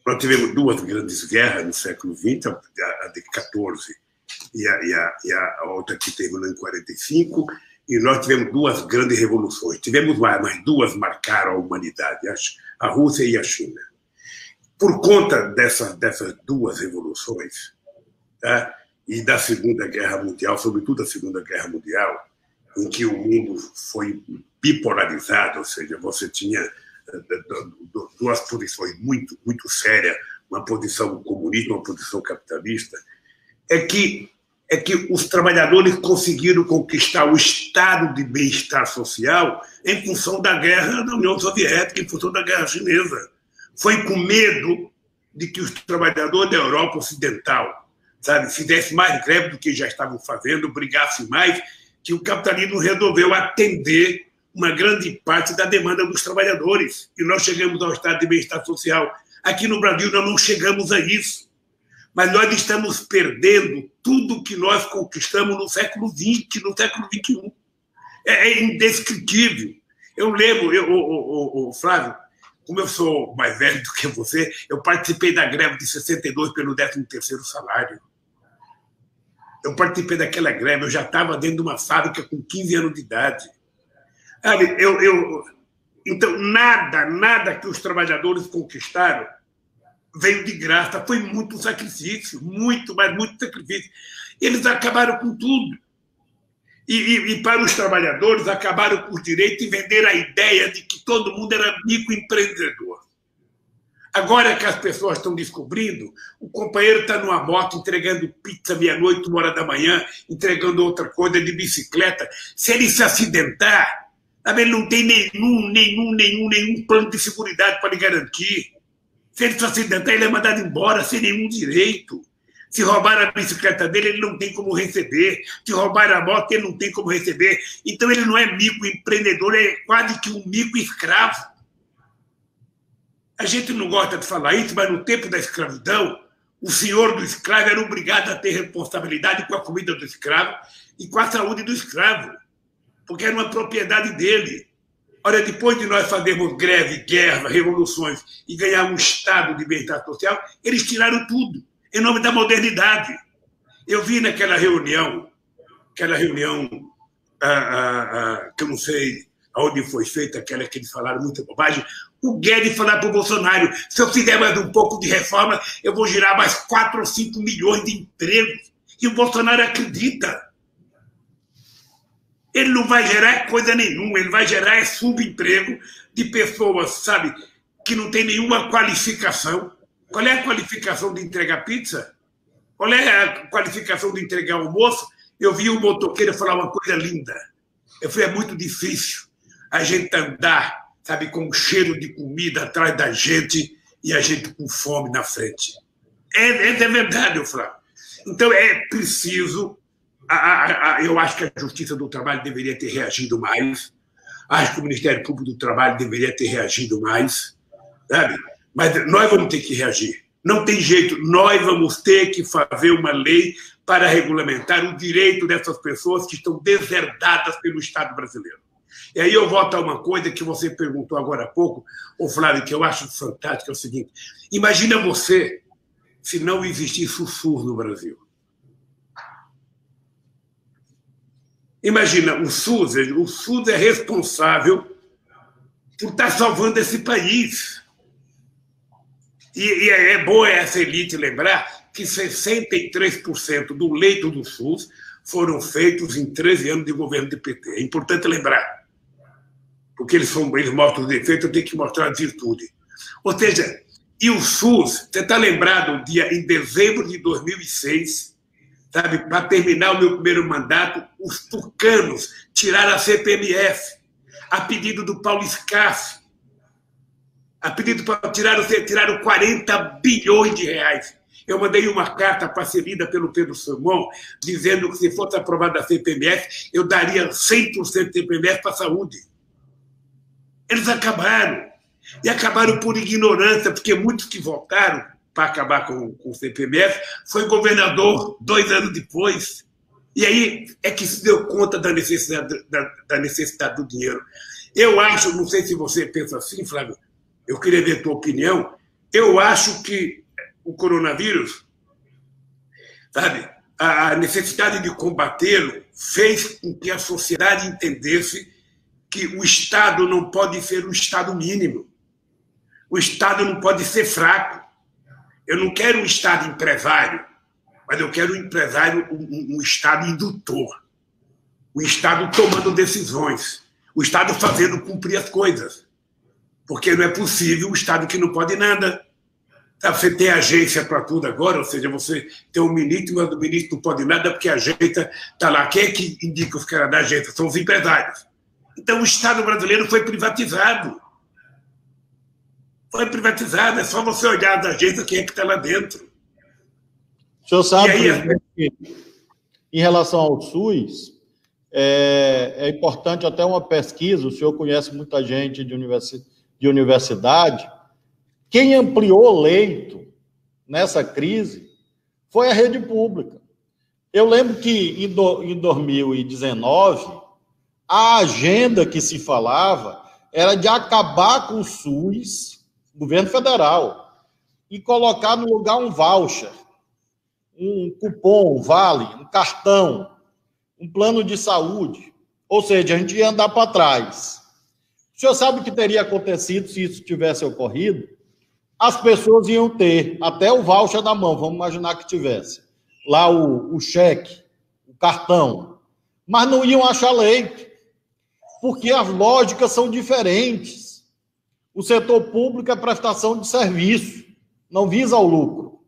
Nós tivemos duas grandes guerras no século XX, a, de 14 e a, e a, e a outra que teve em 45, e nós tivemos duas grandes revoluções. Tivemos mais, mas duas marcaram a humanidade, a Rússia e a China. Por conta dessas, dessas duas revoluções, tá? e da Segunda Guerra Mundial, sobretudo a Segunda Guerra Mundial, em que o mundo foi bipolarizado, ou seja, você tinha eh, duas posições muito, muito sérias, uma posição comunista, uma posição capitalista, é que é que os trabalhadores conseguiram conquistar o estado de bem-estar social em função da guerra da União Soviética, em função da guerra chinesa. Foi com medo de que os trabalhadores da Europa Ocidental sabe, fizessem mais greve do que já estavam fazendo, brigassem mais, que o capitalismo resolveu atender uma grande parte da demanda dos trabalhadores. E nós chegamos ao estado de bem-estar social. Aqui no Brasil, nós não chegamos a isso mas nós estamos perdendo tudo que nós conquistamos no século XX, no século XXI. É, é indescritível. Eu lembro, eu, o, o, o, Flávio, como eu sou mais velho do que você, eu participei da greve de 62 pelo 13º salário. Eu participei daquela greve, eu já estava dentro de uma fábrica com 15 anos de idade. Eu, eu, então, nada, nada que os trabalhadores conquistaram veio de graça, foi muito sacrifício, muito, mas muito sacrifício. Eles acabaram com tudo. E, e, e, para os trabalhadores, acabaram com o direito e vender a ideia de que todo mundo era microempreendedor. Agora que as pessoas estão descobrindo, o companheiro está numa moto entregando pizza meia-noite, uma hora da manhã, entregando outra coisa de bicicleta. Se ele se acidentar, ele não tem nenhum, nenhum, nenhum, nenhum plano de segurança para lhe garantir. Se ele se acidentar, ele é mandado embora sem nenhum direito. Se roubar a bicicleta dele, ele não tem como receber. Se roubar a moto, ele não tem como receber. Então, ele não é microempreendedor, é quase que um microescravo. A gente não gosta de falar isso, mas no tempo da escravidão, o senhor do escravo era obrigado a ter responsabilidade com a comida do escravo e com a saúde do escravo, porque era uma propriedade dele. Olha, depois de nós fazermos greve, guerra, revoluções e ganhar um estado de bem-estar social, eles tiraram tudo, em nome da modernidade. Eu vi naquela reunião, aquela reunião ah, ah, ah, que eu não sei aonde foi feita, aquela que eles falaram muita bobagem, o Guedes falar para o Bolsonaro, se eu fizer mais um pouco de reforma, eu vou gerar mais 4 ou 5 milhões de empregos. E o Bolsonaro acredita. Ele não vai gerar coisa nenhuma, ele vai gerar é subemprego de pessoas, sabe, que não tem nenhuma qualificação. Qual é a qualificação de entregar pizza? Qual é a qualificação de entregar almoço? Eu vi um motoqueiro falar uma coisa linda. Eu falei, é muito difícil a gente andar, sabe, com um cheiro de comida atrás da gente e a gente com fome na frente. É, é, é verdade, eu falo. Então é preciso a, a, eu acho que a Justiça do Trabalho deveria ter reagido mais, acho que o Ministério Público do Trabalho deveria ter reagido mais, sabe? Mas nós vamos ter que reagir. Não tem jeito, nós vamos ter que fazer uma lei para regulamentar o direito dessas pessoas que estão deserdadas pelo Estado brasileiro. E aí eu volto a uma coisa que você perguntou agora há pouco, ô Flávio, que eu acho fantástico, é o seguinte, imagina você se não existisse o SUS no Brasil. Imagina, o SUS, o SUS é responsável por estar salvando esse país. E, e é, é boa essa elite lembrar que 63% do leito do SUS foram feitos em 13 anos de governo do PT. É importante lembrar. Porque eles, são, eles mostram os defeitos, eu tenho que mostrar as virtudes. Ou seja, e o SUS, você está lembrado, dia, em dezembro de 2006, sabe, para terminar o meu primeiro mandato, os tucanos tiraram a CPMF, a pedido do Paulo Scaff, a pedido para tirar tiraram 40 bilhões de reais. Eu mandei uma carta para ser lida pelo Pedro Simão, dizendo que se fosse aprovada a CPMF, eu daria 100% de CPMF para a saúde. Eles acabaram. E acabaram por ignorância, porque muitos que votaram para acabar com, com o CPMF, foi governador dois anos depois. E aí é que se deu conta da necessidade, da, da necessidade do dinheiro. Eu acho, não sei se você pensa assim, Flávio, eu queria ver a tua opinião. Eu acho que o coronavírus, sabe, a necessidade de combatê-lo fez com que a sociedade entendesse que o Estado não pode ser um Estado mínimo. O Estado não pode ser fraco. Eu não quero um Estado empresário, mas eu quero um empresário, um, um Estado indutor. O Estado tomando decisões. O Estado fazendo cumprir as coisas. Porque não é possível um Estado que não pode nada. Tá, você tem agência para tudo agora, ou seja, você tem um ministro, mas o ministro não pode nada porque a agência está lá. Quem é que indica os caras da agência? São os empresários. Então, o Estado brasileiro foi privatizado. Foi privatizado, é só você olhar da agência quem é que está lá dentro. O senhor sabe, aí, que, em relação ao SUS, é, é, importante até uma pesquisa, o senhor conhece muita gente de, universi de universidade, quem ampliou leito nessa crise foi a rede pública. Eu lembro que em, do, em 2019, a agenda que se falava era de acabar com o SUS, governo federal, e colocar no lugar um voucher, um cupom, um vale, um cartão, um plano de saúde. Ou seja, a gente ia andar para trás. O senhor sabe o que teria acontecido se isso tivesse ocorrido? As pessoas iam ter até o voucher na mão, vamos imaginar que tivesse. Lá o, o cheque, o cartão. Mas não iam achar leito porque as lógicas são diferentes. O setor público é prestação de serviço, não visa o lucro.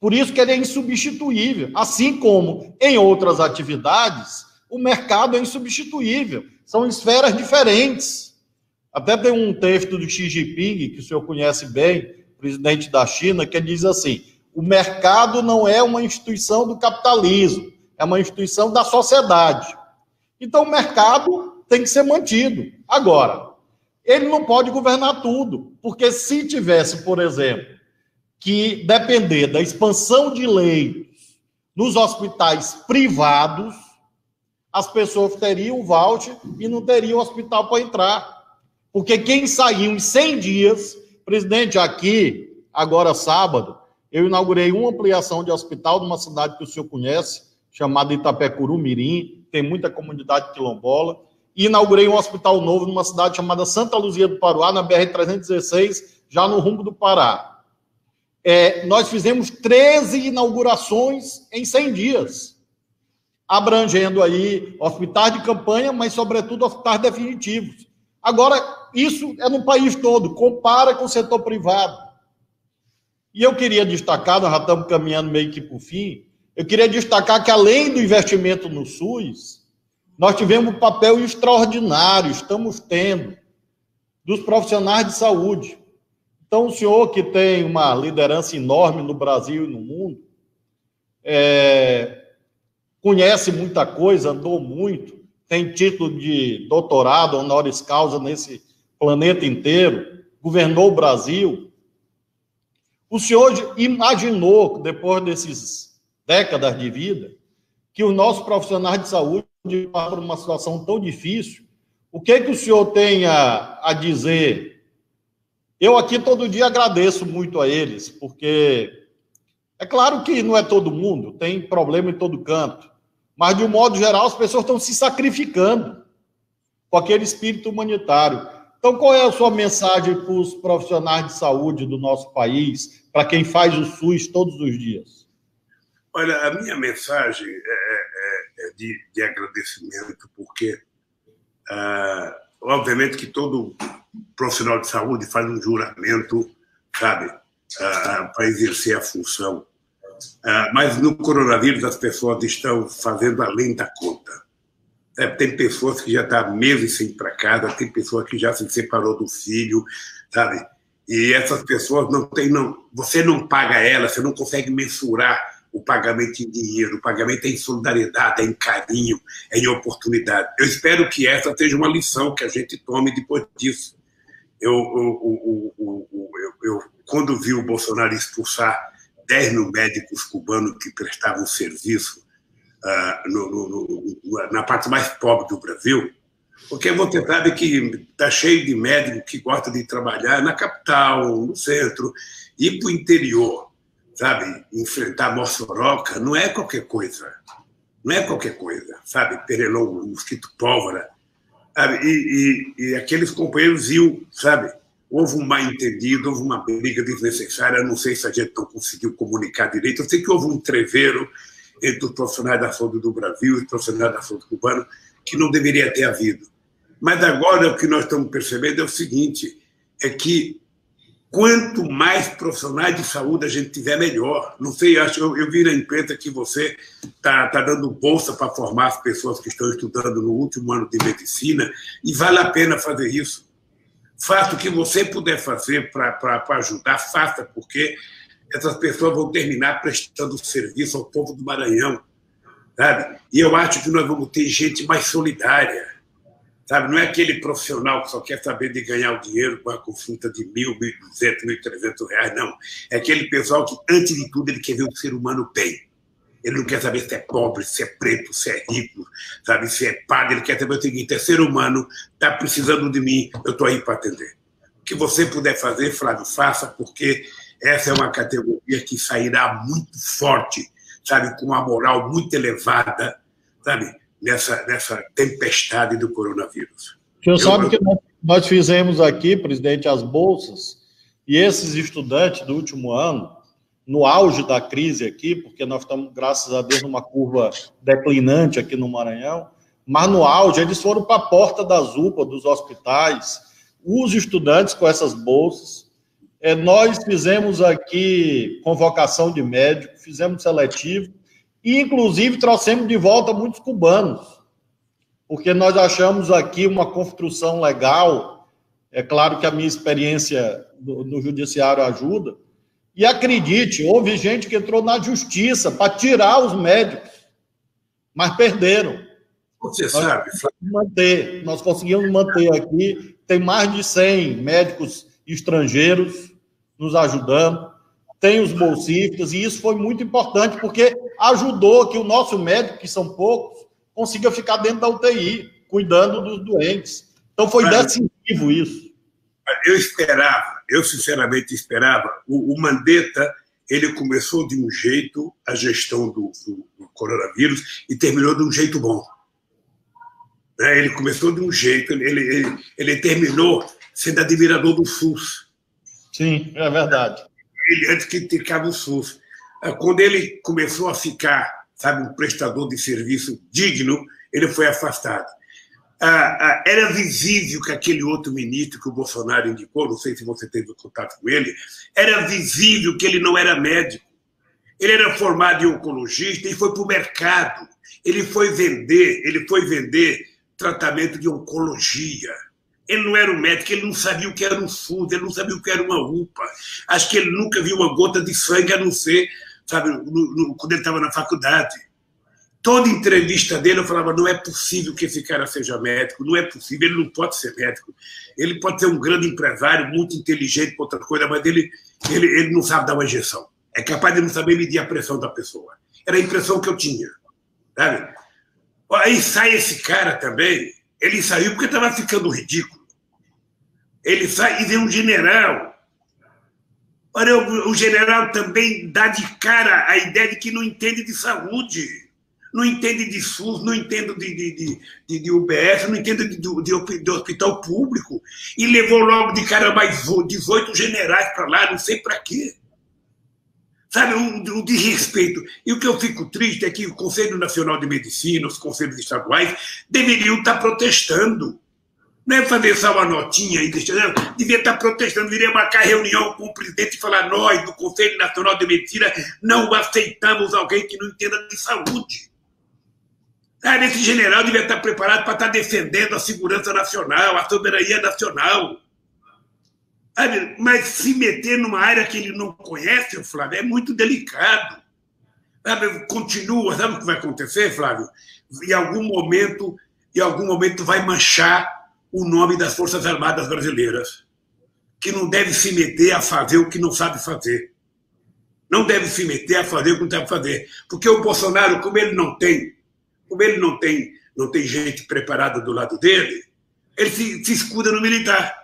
Por isso que ele é insubstituível. Assim como em outras atividades, o mercado é insubstituível. São esferas diferentes. Até tem um texto do Xi Jinping, que o senhor conhece bem, presidente da China, que diz assim: o mercado não é uma instituição do capitalismo, é uma instituição da sociedade. Então, o mercado tem que ser mantido. Agora, ele não pode governar tudo, porque se tivesse, por exemplo, que depender da expansão de leitos nos hospitais privados, as pessoas teriam o voucher e não teriam hospital para entrar. Porque quem saiu em 100 dias, presidente, aqui, agora sábado, eu inaugurei uma ampliação de hospital numa cidade que o senhor conhece, chamada Itapecuru Mirim, tem muita comunidade quilombola e inaugurei um hospital novo numa cidade chamada Santa Luzia do Paruá, na BR-316, já no rumo do Pará. É, nós fizemos 13 inaugurações em 100 dias, abrangendo aí hospitais de campanha, mas, sobretudo, hospitais definitivos. Agora, isso é no país todo, compara com o setor privado. E eu queria destacar, nós já estamos caminhando meio que para o fim, eu queria destacar que, além do investimento no SUS, nós tivemos um papel extraordinário, estamos tendo, dos profissionais de saúde. Então, o senhor que tem uma liderança enorme no Brasil e no mundo, é, conhece muita coisa, andou muito, tem título de doutorado, honoris causa nesse planeta inteiro, governou o Brasil. O senhor imaginou, depois desses décadas de vida, que os nossos profissionais de saúde de uma situação tão difícil, o que, que o senhor tem a, a dizer? Eu aqui todo dia agradeço muito a eles, porque é claro que não é todo mundo, tem problema em todo canto, mas de um modo geral as pessoas estão se sacrificando com aquele espírito humanitário. Então, qual é a sua mensagem para os profissionais de saúde do nosso país, para quem faz o SUS todos os dias? Olha, a minha mensagem é, é, de, de agradecimento, porque, ah, obviamente, que todo profissional de saúde faz um juramento, sabe, ah, para exercer a função. Ah, mas no coronavírus as pessoas estão fazendo além da conta. É, tem pessoas que já estão tá meses sem ir para casa, tem pessoas que já se separou do filho, sabe? E essas pessoas não tem, não, você não paga elas, você não consegue mensurar o pagamento em dinheiro, o pagamento é em solidariedade, é em carinho, é em oportunidade. Eu espero que essa seja uma lição que a gente tome depois disso. Eu, eu, eu, eu quando vi o Bolsonaro expulsar 10 mil médicos cubanos que prestavam serviço uh, no, no, no, na parte mais pobre do Brasil, porque você sabe que está cheio de médico que gosta de trabalhar na capital, no centro, ir para o interior, sabe? Enfrentar Mossoroca não é qualquer coisa. Não é qualquer coisa, sabe? Perelão, mosquito pólvora. Sabe? E, e, e aqueles companheiros iam, sabe? Houve um mal entendido, houve uma briga desnecessária. Não sei se a gente não conseguiu comunicar direito. Eu sei que houve um treveiro entre os profissionais da saúde do Brasil e os profissionais da saúde cubana que não deveria ter havido. Mas agora o que nós estamos percebendo é o seguinte: é que quanto mais profissionais de saúde a gente tiver, melhor. Não sei, acho, eu, eu vi na imprensa que você está tá dando bolsa para formar as pessoas que estão estudando no último ano de medicina, e vale a pena fazer isso. Faça o que você puder fazer para ajudar, faça, porque essas pessoas vão terminar prestando serviço ao povo do Maranhão, sabe? E eu acho que nós vamos ter gente mais solidária, sabe? Não é aquele profissional que só quer saber de ganhar o dinheiro com a consulta de mil, mil duzentos, mil trezentos reais, não. É aquele pessoal que, antes de tudo, ele quer ver o ser humano bem. Ele não quer saber se é pobre, se é preto, se é rico, sabe? Se é padre. Ele quer saber o seguinte: é ser humano, está precisando de mim, eu estou aí para atender. O que você puder fazer, Flávio, faça, porque essa é uma categoria que sairá muito forte, sabe? Com uma moral muito elevada, sabe? Nessa, nessa tempestade do coronavírus. O senhor eu, sabe eu... que nós fizemos aqui, presidente, as bolsas, e esses estudantes do último ano, no auge da crise aqui, porque nós estamos, graças a Deus, numa curva declinante aqui no Maranhão, mas no auge, eles foram para a porta das UPA, dos hospitais, os estudantes com essas bolsas. É, nós fizemos aqui convocação de médico, fizemos seletivo, e inclusive trouxemos de volta muitos cubanos, porque nós achamos aqui uma construção legal. É claro que a minha experiência no judiciário ajuda, e acredite, houve gente que entrou na justiça para tirar os médicos, mas perderam. Você sabe. Manter, nós conseguimos manter aqui, tem mais de 100 médicos estrangeiros nos ajudando, tem os bolsistas, e isso foi muito importante, porque ajudou que o nosso médico, que são poucos, consiga ficar dentro da UTI, cuidando dos doentes. Então foi decisivo isso. Eu esperava eu sinceramente esperava. O, o Mandetta ele começou de um jeito a gestão do, do, do, coronavírus e terminou de um jeito bom. Né? Ele começou de um jeito, ele, ele, ele terminou sendo admirador do SUS. Sim, é verdade. Ele antes criticava o SUS. Ah, quando ele começou a ficar, sabe, um prestador de serviço digno, ele foi afastado ah, ah, era visível que aquele outro ministro que o Bolsonaro indicou, não sei se você teve contato com ele, era visível que ele não era médico. Ele era formado em oncologista e foi para o mercado. Ele foi vender, ele foi vender tratamento de oncologia. Ele não era um médico, ele não sabia o que era um SUS, ele não sabia o que era uma UPA. Acho que ele nunca viu uma gota de sangue, a não ser, sabe, no, no, quando ele estava na faculdade. Toda entrevista dele eu falava: não é possível que esse cara seja médico, não é possível, ele não pode ser médico. Ele pode ser um grande empresário, muito inteligente outra coisa, mas ele, ele, ele não sabe dar uma injeção. É capaz de não saber medir a pressão da pessoa. Era a impressão que eu tinha. Sabe? Aí sai esse cara também, ele saiu porque estava ficando ridículo. Ele sai e vem um general. Olha, o, o general também dá de cara a ideia de que não entende de saúde não entende de SUS, não entende de, de, de, de UBS, não entende de, de, de, hospital público, e levou logo de cara mais 18 generais para lá, não sei para quê. Sabe, um, um desrespeito. E o que eu fico triste é que o Conselho Nacional de Medicina, os conselhos estaduais, deveriam estar protestando. Não é fazer só uma notinha e deixar. Devia estar protestando, deveria marcar reunião com o presidente e falar: nós, do Conselho Nacional de Medicina, não aceitamos alguém que não entenda de saúde. Cara, esse general devia estar preparado para estar defendendo a segurança nacional, a soberania nacional. Mas se meter numa área que ele não conhece, Flávio, é muito delicado. Sabe? Continua, sabe o que vai acontecer, Flávio? Em algum momento, em algum momento vai manchar o nome das Forças Armadas Brasileiras, que não deve se meter a fazer o que não sabe fazer. não deve se meter a fazer o que não deve fazer. Porque o Bolsonaro, como ele não tem, como ele não tem, não tem gente preparada do lado dele, ele se, se escuda no militar.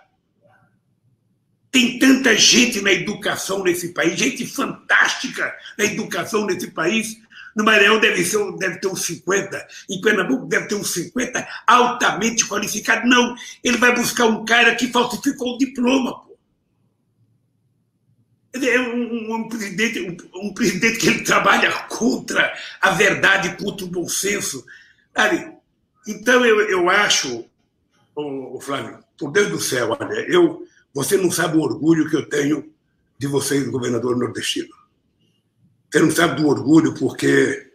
Tem tanta gente na educação nesse país, gente fantástica na educação nesse país. No Maranhão deve, ser, deve ter uns 50, em Pernambuco deve ter uns 50 altamente qualificados. Não, ele vai buscar um cara que falsificou o diploma. Pô. É um, um, presidente, um, um, presidente que ele trabalha contra a verdade, contra o bom senso. Sabe? Então, eu, eu acho, oh, Flávio, por Deus do céu, olha, eu, você não sabe o orgulho que eu tenho de vocês, governador nordestino. Você não sabe do orgulho porque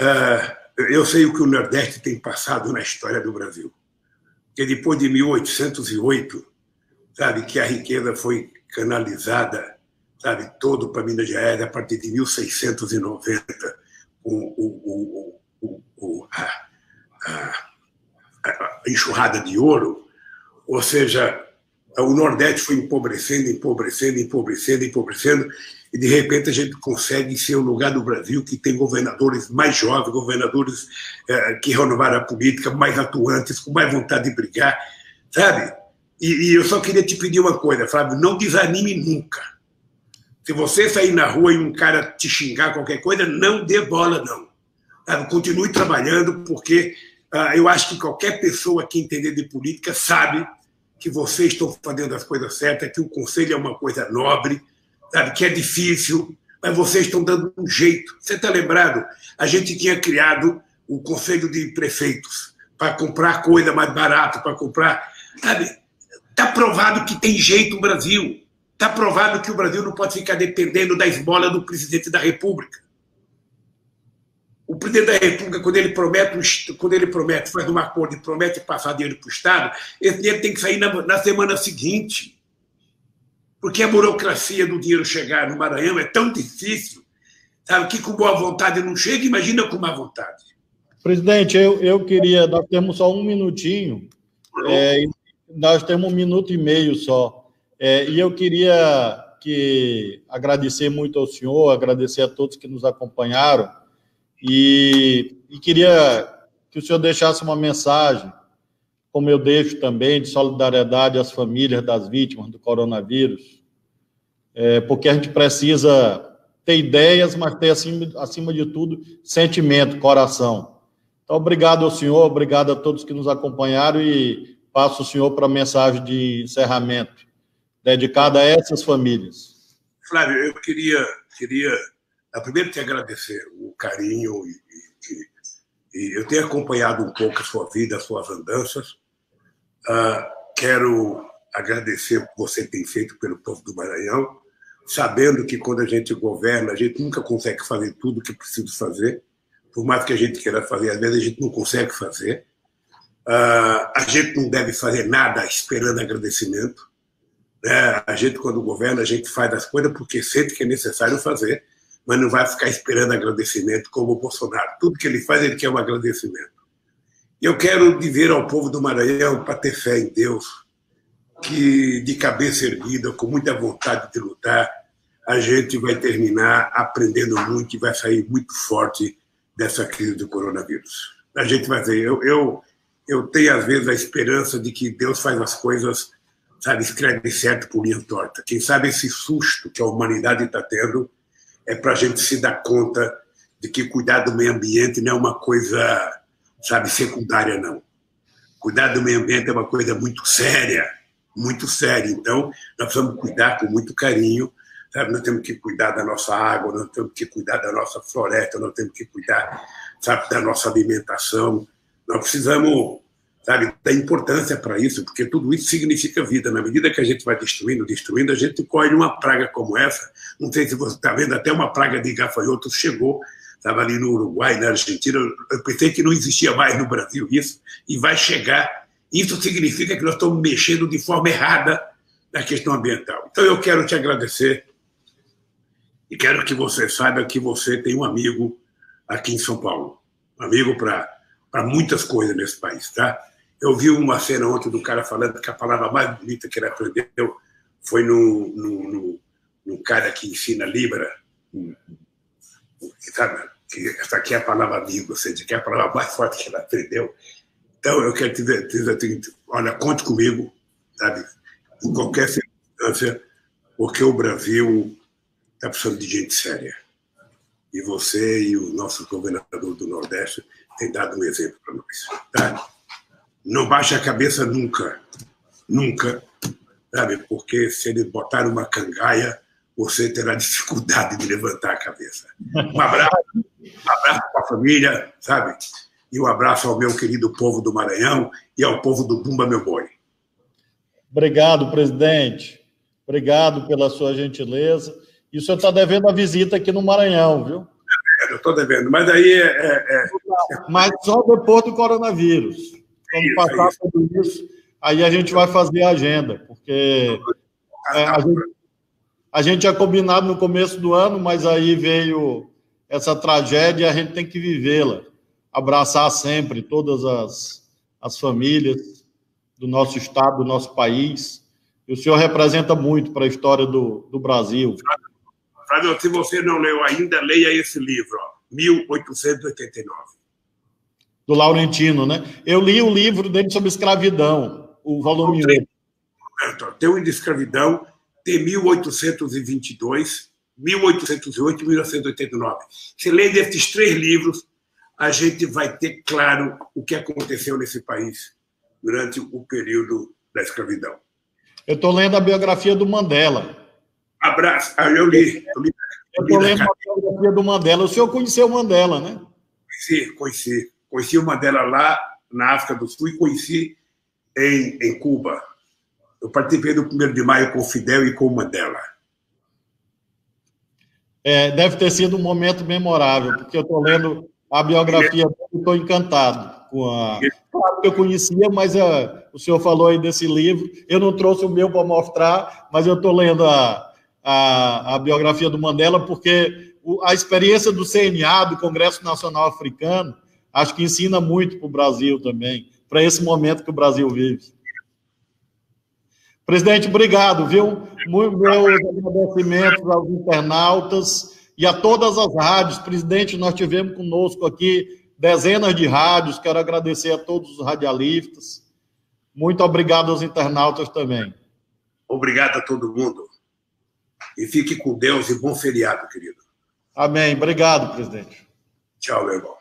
uh, eu sei o que o Nordeste tem passado na história do Brasil. Que depois de 1808, sabe, que a riqueza foi canalizada, sabe, todo para Minas Gerais a partir de 1690, com o, o, o, a, a, a enxurrada de ouro, ou seja, o Nordeste foi empobrecendo, empobrecendo, empobrecendo, empobrecendo, e de repente a gente consegue ser o lugar do Brasil que tem governadores mais jovens, governadores eh, que renovaram a política, mais atuantes, com mais vontade de brigar, sabe? E, e, eu só queria te pedir uma coisa, Flávio, não desanime nunca. Se você sair na rua e um cara te xingar qualquer coisa, não dê bola, não. Sabe? Continue trabalhando, porque uh, eu acho que qualquer pessoa que entender de política sabe que vocês estão fazendo as coisas certas, que o conselho é uma coisa nobre, sabe? que é difícil, mas vocês estão dando um jeito. Você está lembrado? A gente tinha criado o conselho de prefeitos para comprar coisa mais barata, para comprar. Sabe? Está provado que tem jeito o Brasil. Está provado que o Brasil não pode ficar dependendo da esmola do presidente da República. O presidente da República, quando ele promete, quando ele promete, faz uma acordo e promete passar dinheiro para o Estado, esse dinheiro tem que sair na, na semana seguinte. Porque a burocracia do dinheiro chegar no Maranhão é tão difícil, sabe, que com boa vontade não chega, imagina com má vontade. Presidente, eu, eu queria, nós temos só um minutinho, é, nós temos um minuto e meio só. É, e eu queria que agradecer muito ao senhor, agradecer a todos que nos acompanharam e, e queria que o senhor deixasse uma mensagem, como eu deixo também, de solidariedade às famílias das vítimas do coronavírus, é, porque a gente precisa ter ideias, mas ter, acima, acima de tudo, sentimento, coração. Então, obrigado ao senhor, obrigado a todos que nos acompanharam e passo o senhor para a mensagem de encerramento, dedicada a essas famílias. Flávio, eu queria, queria primeiro te agradecer o carinho e, e, e, eu tenho acompanhado um pouco a sua vida, as suas andanças. Uh, quero agradecer o que você tem feito pelo povo do Maranhão, sabendo que quando a gente governa, a gente nunca consegue fazer tudo o que precisa fazer, por mais que a gente queira fazer, às vezes a gente não consegue fazer. Uh, a gente não deve fazer nada esperando agradecimento. Né? A gente, quando governa, a gente faz as coisas porque sente que é necessário fazer, mas não vai ficar esperando agradecimento como o Bolsonaro. Tudo que ele faz, ele quer um agradecimento. Eu quero dizer ao povo do Maranhão para ter fé em Deus, que de cabeça erguida, com muita vontade de lutar, a gente vai terminar aprendendo muito e vai sair muito forte dessa crise do coronavírus. A gente vai ver. Eu, eu, eu tenho, às vezes, a esperança de que Deus faz as coisas, sabe, escreve certo por linha torta. Quem sabe esse susto que a humanidade está tendo é para a gente se dar conta de que cuidar do meio ambiente não é uma coisa, sabe, secundária, não. Cuidar do meio ambiente é uma coisa muito séria, muito séria. Então, nós precisamos cuidar com muito carinho, sabe? Nós temos que cuidar da nossa água, nós temos que cuidar da nossa floresta, nós temos que cuidar, sabe, da nossa alimentação. Nós precisamos, sabe, da importância para isso, porque tudo isso significa vida. Na medida que a gente vai destruindo, destruindo, a gente colhe uma praga como essa. Não sei se você está vendo, até uma praga de gafanhotos chegou, estava ali no Uruguai, na Argentina. Eu pensei que não existia mais no Brasil isso, e vai chegar. Isso significa que nós estamos mexendo de forma errada na questão ambiental. Então, eu quero te agradecer e quero que você saiba que você tem um amigo aqui em São Paulo. Um amigo para muitas coisas nesse país, tá? Eu vi uma cena ontem do cara falando que a palavra mais bonita que ele aprendeu foi no, no, no, no cara que ensina Libra, sabe, que essa aqui é a palavra amigo, ou seja, que é a palavra mais forte que ela aprendeu. Então, eu quero dizer, dizer olha, conte comigo, sabe, em qualquer circunstância, porque o Brasil está precisando de gente séria. E você e o nosso governador do Nordeste têm dado um exemplo para nós. Tá? Não baixe a cabeça nunca, nunca, sabe? Porque se eles botarem uma cangaia, você terá dificuldade de levantar a cabeça. Um abraço, um abraço para a família, sabe? E um abraço ao meu querido povo do Maranhão e ao povo do Bumba Meu Boi. Obrigado, presidente. Obrigado pela sua gentileza. E o senhor está devendo a visita aqui no Maranhão, viu? Eu estou devendo, mas aí é, é, é, Mas só depois do coronavírus. Quando isso, passar isso. tudo isso, aí a gente vai fazer a agenda, porque é, a, gente, a gente tinha combinado no começo do ano, mas aí veio essa tragédia e a gente tem que vivê-la. Abraçar sempre todas as, as famílias do nosso estado, do nosso país. E o senhor representa muito para a história do, do Brasil. Flávio, se você não leu ainda, leia esse livro, ó, 1889. Do Laurentino, né? Eu li o livro dele sobre escravidão, o volume 1. Tem um de escravidão, tem 1822, 1808 e 1989. Se lê desses três livros, a gente vai ter claro o que aconteceu nesse país durante o período da escravidão. Eu estou lendo a biografia do Mandela. Abraço. Ah, eu li. Eu li, eu estou lendo a biografia do Mandela. O senhor conheceu o Mandela, né? Conheci, conheci. Conheci o Mandela lá na África do Sul e conheci em, em Cuba. Eu participei do 1 de maio com o Fidel e com o Mandela. É, deve ter sido um momento memorável, porque eu estou lendo a biografia e estou encantado com a. Claro que eu conhecia, mas uh, o senhor falou aí desse livro. Eu não trouxe o meu para mostrar, mas eu estou lendo a, a, a biografia do Mandela, porque o, a experiência do CNA, do Congresso Nacional Africano, acho que ensina muito para o Brasil também, para esse momento que o Brasil vive. Presidente, obrigado, viu? Meus agradecimentos aos internautas e a todas as rádios. Presidente, nós tivemos conosco aqui dezenas de rádios, quero agradecer a todos os radialistas. Muito obrigado aos internautas também. Obrigado a todo mundo. E fique com Deus e bom feriado, querido. Amém. Obrigado, presidente. Tchau, meu irmão.